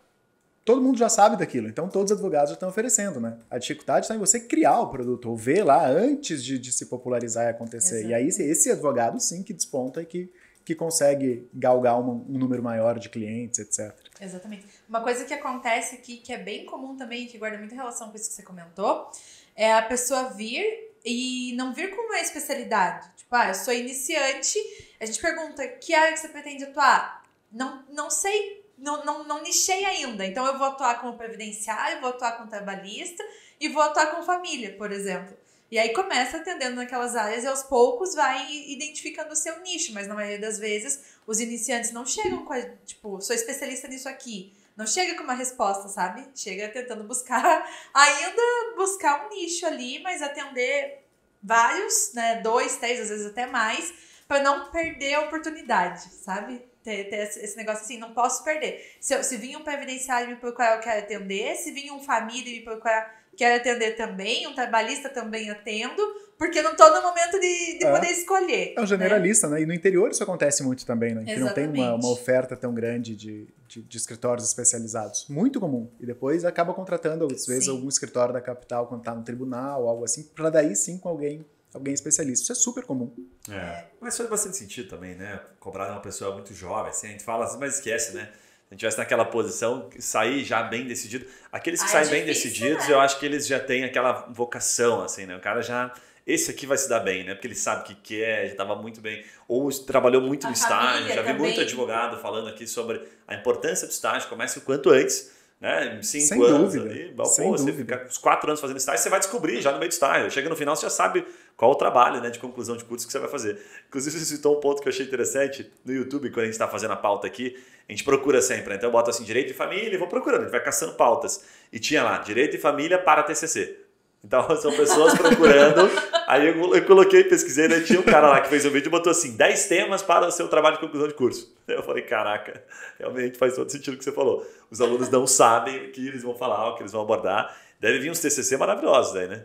Todo mundo já sabe daquilo, então todos os advogados já estão oferecendo, né? A dificuldade está em você criar o produto, ou ver lá antes de, de se popularizar e acontecer. E aí esse advogado sim que desponta e que, que consegue galgar um, um número maior de clientes, etc. Exatamente. Uma coisa que acontece aqui, que é bem comum também, que guarda muita relação com isso que você comentou, é a pessoa vir e não vir com uma especialidade. Tipo, ah, eu sou iniciante, a gente pergunta que área que você pretende atuar? Não, não sei, não, não, não nichei ainda. Então eu vou atuar como previdenciário, vou atuar como trabalhista e vou atuar com família, por exemplo. E aí começa atendendo naquelas áreas e aos poucos vai identificando o seu nicho, mas na maioria das vezes os iniciantes não chegam com a, tipo, sou especialista nisso aqui. Não chega com uma resposta, sabe? Chega tentando buscar, ainda buscar um nicho ali, mas atender vários, né? Dois, três, às vezes até mais, para não perder a oportunidade, sabe? Ter, ter esse negócio assim, não posso perder. Se, se vir um previdenciário me procurar, eu quero atender. Se vir um família me procurar, quero atender também. Um trabalhista também atendo, porque não tô no momento de, de É. poder escolher. É um generalista, né? E no interior isso acontece muito também, né? Que não tem uma, uma oferta tão grande de, de, de escritórios especializados. Muito comum. E depois acaba contratando, às vezes, Sim. algum escritório da capital quando está no tribunal, algo assim, para daí sim com alguém, alguém especialista. Isso é super comum. É. Mas faz bastante sentido também, né? Cobrar de uma pessoa muito jovem, assim, a gente fala assim, mas esquece, né? A gente tivesse naquela posição, sair já bem decidido. Aqueles que Ah, é saem bem difícil, decididos, né? eu acho que eles já têm aquela vocação, assim, né? O cara já. Esse aqui vai se dar bem, né? Porque ele sabe o que quer, já estava muito bem. Ou trabalhou muito A no estágio. Já vi também. muito advogado falando aqui sobre a importância do estágio. Comece o quanto antes. Né? Cinco Sem anos dúvida, ali. Bom, sem pô, você dúvida. ficar uns quatro anos fazendo estágio, você vai descobrir já no meio do estágio. Chega no final, você já sabe qual o trabalho né, de conclusão de curso que você vai fazer. Inclusive, você citou um ponto que eu achei interessante no YouTube, quando a gente está fazendo a pauta aqui, a gente procura sempre. né? Então eu boto assim, direito e família e vou procurando, a gente vai caçando pautas. E tinha lá, direito e família para TCC. Então são pessoas procurando. Aí eu, eu coloquei, pesquisei, né? Tinha um cara lá que fez um vídeo e botou assim: 10 temas para o seu trabalho de conclusão de curso. Eu falei, caraca, realmente faz todo sentido o que você falou. Os alunos não sabem o que eles vão falar, o que eles vão abordar. Deve vir uns TCC maravilhosos daí, né?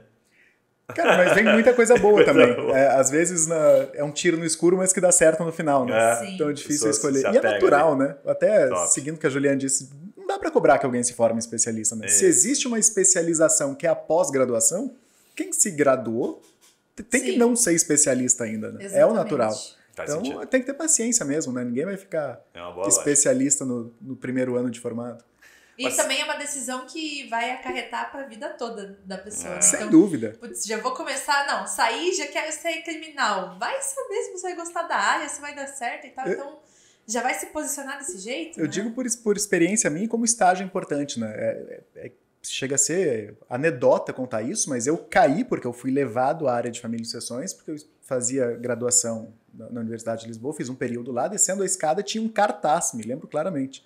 Cara, mas vem muita coisa boa Coisa também. boa. É, às vezes na- é um tiro no escuro, mas que dá certo no final, né? É. Sim. Então é difícil escolher. E é natural, né? Até Top. seguindo o que a Juliana disse, dá para cobrar que alguém se forme especialista, né? É. Se existe uma especialização que é a pós-graduação, quem se graduou tem que Sim. não ser especialista ainda, né? É o natural. Faz então sentido. tem que ter paciência mesmo, né? Ninguém vai ficar É especialista no, no primeiro ano de formado. E Mas- também é uma decisão que vai acarretar para a vida toda da pessoa. É. né? Sem Então, dúvida. Putz, já vou começar, não, sair, já quero ser criminal. Vai saber se você vai gostar da área, se vai dar certo e tal. Eu- Então, já vai se posicionar desse jeito? Eu né? digo por, por experiência minha como estágio é importante, né? É- é- é- chega a ser anedota contar isso, mas eu caí porque eu fui levado à área de família e sucessões, porque eu fazia graduação na, na Universidade de Lisboa, fiz um período lá, descendo a escada tinha um cartaz, me lembro claramente.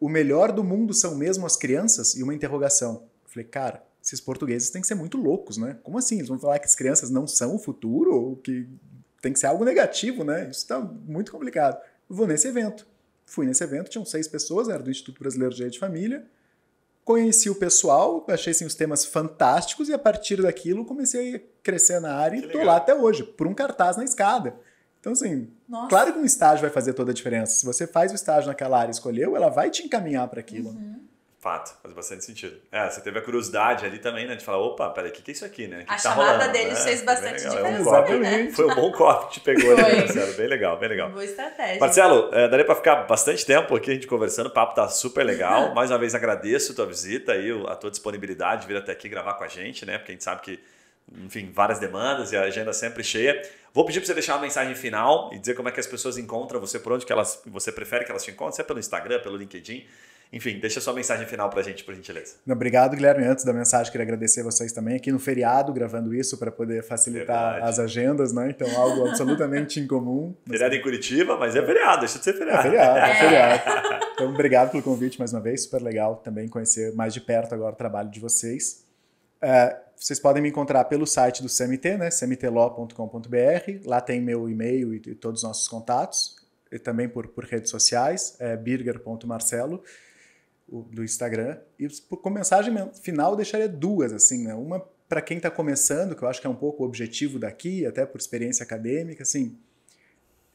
O melhor do mundo são mesmo as crianças? E uma interrogação. Eu falei, cara, esses portugueses têm que ser muito loucos, né? Como assim? Eles vão falar que as crianças não são o futuro? Ou que tem que ser algo negativo, né? Isso está muito complicado. Vou nesse evento. Fui nesse evento, tinham seis pessoas, era do Instituto Brasileiro de Direito de Família. Conheci o pessoal, achei assim, os temas fantásticos e a partir daquilo comecei a crescer na área Que e tô legal. lá até hoje, por um cartaz na escada. Então, assim, Nossa. claro que um estágio vai fazer toda a diferença. Se você faz o estágio naquela área e escolheu, ela vai te encaminhar para aquilo. Uhum. Fato, faz bastante sentido. É, você teve a curiosidade ali também, né? De falar, opa, peraí, o que, que é isso aqui, né? Que A que tá chamada rolando, deles né? fez bastante legal. É um diferença né? Foi um bom copo que te pegou ali, Foi. Marcelo. Bem legal, bem legal. Boa estratégia. Marcelo, é, daria para ficar bastante tempo aqui a gente conversando, o papo tá super legal. Mais uma vez agradeço a tua visita aí, a tua disponibilidade de vir até aqui gravar com a gente, né? Porque a gente sabe que, enfim, várias demandas e a agenda sempre cheia. Vou pedir para você deixar uma mensagem final e dizer como é que as pessoas encontram você, por onde que elas, você prefere que elas te encontrem, se é pelo Instagram, pelo LinkedIn. Enfim, deixa sua mensagem final pra gente, por gentileza. Obrigado, Guilherme. Antes da mensagem, queria agradecer vocês também aqui no feriado, gravando isso para poder facilitar Verdade. as agendas, né? Então, algo absolutamente incomum. Feriado em Curitiba, mas é feriado, deixa de ser É feriado. feriado, é feriado. Então, obrigado pelo convite mais uma vez. Super legal também conhecer mais de perto agora o trabalho de vocês. É, vocês podem me encontrar pelo site do CMT, né? cmtlaw.com.br. Lá tem meu e-mail e, e todos os nossos contatos. E também por, por redes sociais, é do Instagram. E por- como mensagem men- final, deixaria duas, assim, né? Uma para quem está começando, que eu acho que é um pouco o objetivo daqui, até por experiência acadêmica, assim,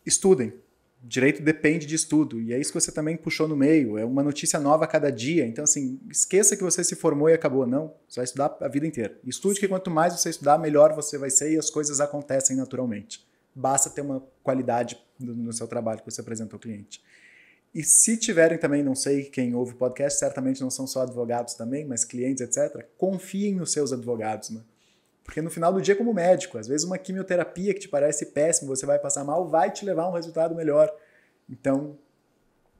estudem. Direito depende de estudo, e é isso que você também puxou no meio. É uma notícia nova a cada dia. Então, assim, esqueça que você se formou e acabou. Não, você vai estudar a vida inteira. Estude que quanto mais você estudar, melhor você vai ser e as coisas acontecem naturalmente. Basta ter uma qualidade no seu trabalho que você apresenta ao cliente. E se tiverem também, não sei quem ouve o podcast, certamente não são só advogados também, mas clientes, etc., confiem nos seus advogados, né? Porque no final do dia, como médico, às vezes uma quimioterapia que te parece péssima, você vai passar mal, vai te levar a um resultado melhor. Então,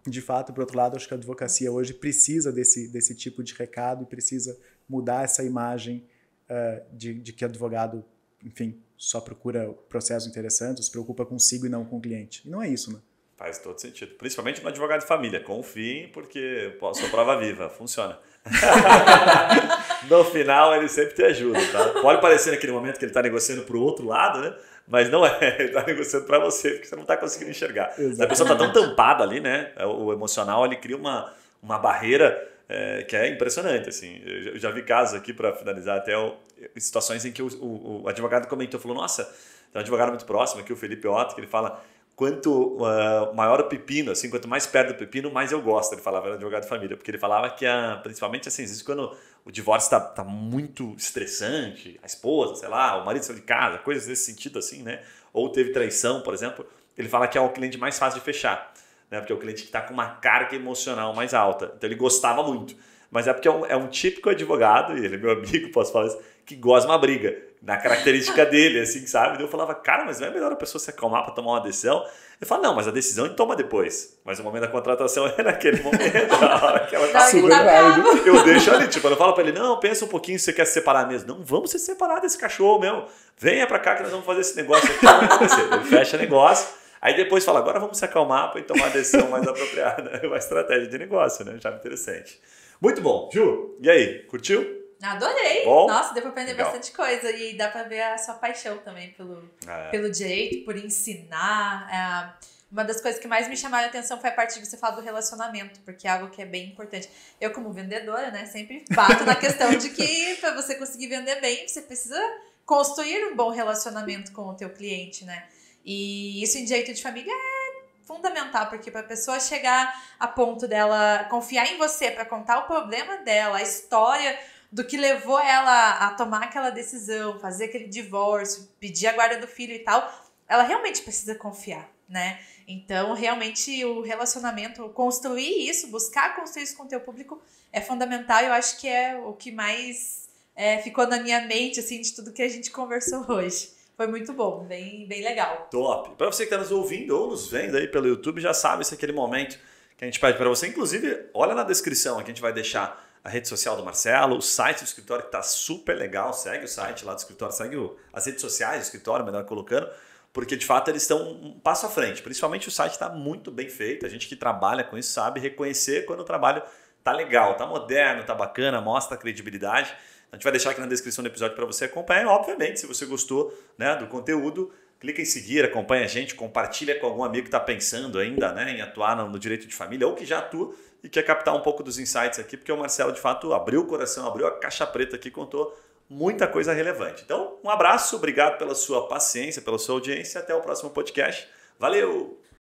de fato, por outro lado, acho que a advocacia hoje precisa desse, desse tipo de recado e precisa mudar essa imagem eh, de, de que advogado, enfim, só procura processos interessantes, se preocupa consigo e não com o cliente. E não é isso, né? Faz todo sentido. Principalmente no advogado de família. Confiem, porque pô, sou prova viva, funciona. no final, ele sempre te ajuda, tá? Pode parecer naquele momento que ele está negociando para o outro lado, né? Mas não é, ele está negociando para você, porque você não está conseguindo enxergar. Exato. A pessoa está tão tampada ali, né? O emocional, ele cria uma, uma barreira é, que é impressionante, assim. Eu já vi casos aqui, para finalizar, até o- situações em que o, o- o advogado comentou, falou, nossa, tem um advogado muito próximo aqui, o Felipe Otto, que ele fala, quanto ah, maior o pepino, assim, quanto mais perto do pepino, mais eu gosto. Ele falava, era advogado de família, porque ele falava que, a, principalmente assim, vezes quando o divórcio está tá muito estressante, a esposa, sei lá, o marido saiu de casa, coisas desse sentido, assim, né? Ou teve traição, por exemplo, ele fala que é o cliente mais fácil de fechar, né? Porque é o cliente que está com uma carga emocional mais alta. Então ele gostava muito. Mas é porque é um, é um típico advogado, e ele é meu amigo, posso falar isso, que gosta de uma briga. Na característica dele, assim, sabe? Daí eu falava, cara, mas não é melhor a pessoa se acalmar para tomar uma decisão? Ele fala, não, mas a decisão ele toma depois. Mas o momento da contratação é naquele momento, na hora que ela tá super tá válido. eu deixo ali, tipo, eu falo pra ele, não, pensa um pouquinho se você quer se separar mesmo. Não, vamos se separar desse cachorro mesmo. Venha pra cá que nós vamos fazer esse negócio aqui. Ele fecha negócio, aí depois fala, agora vamos se acalmar ir tomar a decisão mais apropriada. É uma estratégia de negócio, né? Já interessante. Muito bom. Ju, e aí, curtiu? Adorei! Bom? Nossa, deu pra aprender Legal. bastante coisa. E dá pra ver a sua paixão também pelo, É, pelo direito, por ensinar. É, uma das coisas que mais me chamaram a atenção foi a parte de você falar do relacionamento, porque é algo que é bem importante. Eu, como vendedora, né, sempre bato na questão de que para você conseguir vender bem, você precisa construir um bom relacionamento com o teu cliente, né? E isso em direito de família é fundamental, porque para a pessoa chegar a ponto dela confiar em você para contar o problema dela, a história do que levou ela a tomar aquela decisão, fazer aquele divórcio, pedir a guarda do filho e tal, ela realmente precisa confiar, né? Então, realmente, o relacionamento, construir isso, buscar construir isso com o teu público é fundamental. Eu acho que é o que mais é, ficou na minha mente, assim, de tudo que a gente conversou hoje. Foi muito bom, bem, bem legal. Top. Para você que está nos ouvindo ou nos vendo aí pelo YouTube, já sabe esse é aquele momento que a gente pede para você. Inclusive, olha na descrição, aqui a gente vai deixar a rede social do Marcelo, o site do escritório que está super legal. Segue o site lá do escritório, segue o- as redes sociais do escritório, melhor colocando, porque de fato eles estão um passo à frente. Principalmente o site está muito bem feito. A gente que trabalha com isso sabe reconhecer quando o trabalho tá legal, tá moderno, tá bacana, mostra a credibilidade. A gente vai deixar aqui na descrição do episódio para você acompanhar. Obviamente, se você gostou né, do conteúdo, clica em seguir, acompanha a gente, compartilha com algum amigo que está pensando ainda né, em atuar no direito de família ou que já atua e quer captar um pouco dos insights aqui, porque o Marcelo de fato abriu o coração, abriu a caixa preta aqui, contou muita coisa relevante. Então, um abraço, obrigado pela sua paciência, pela sua audiência, até o próximo podcast. Valeu!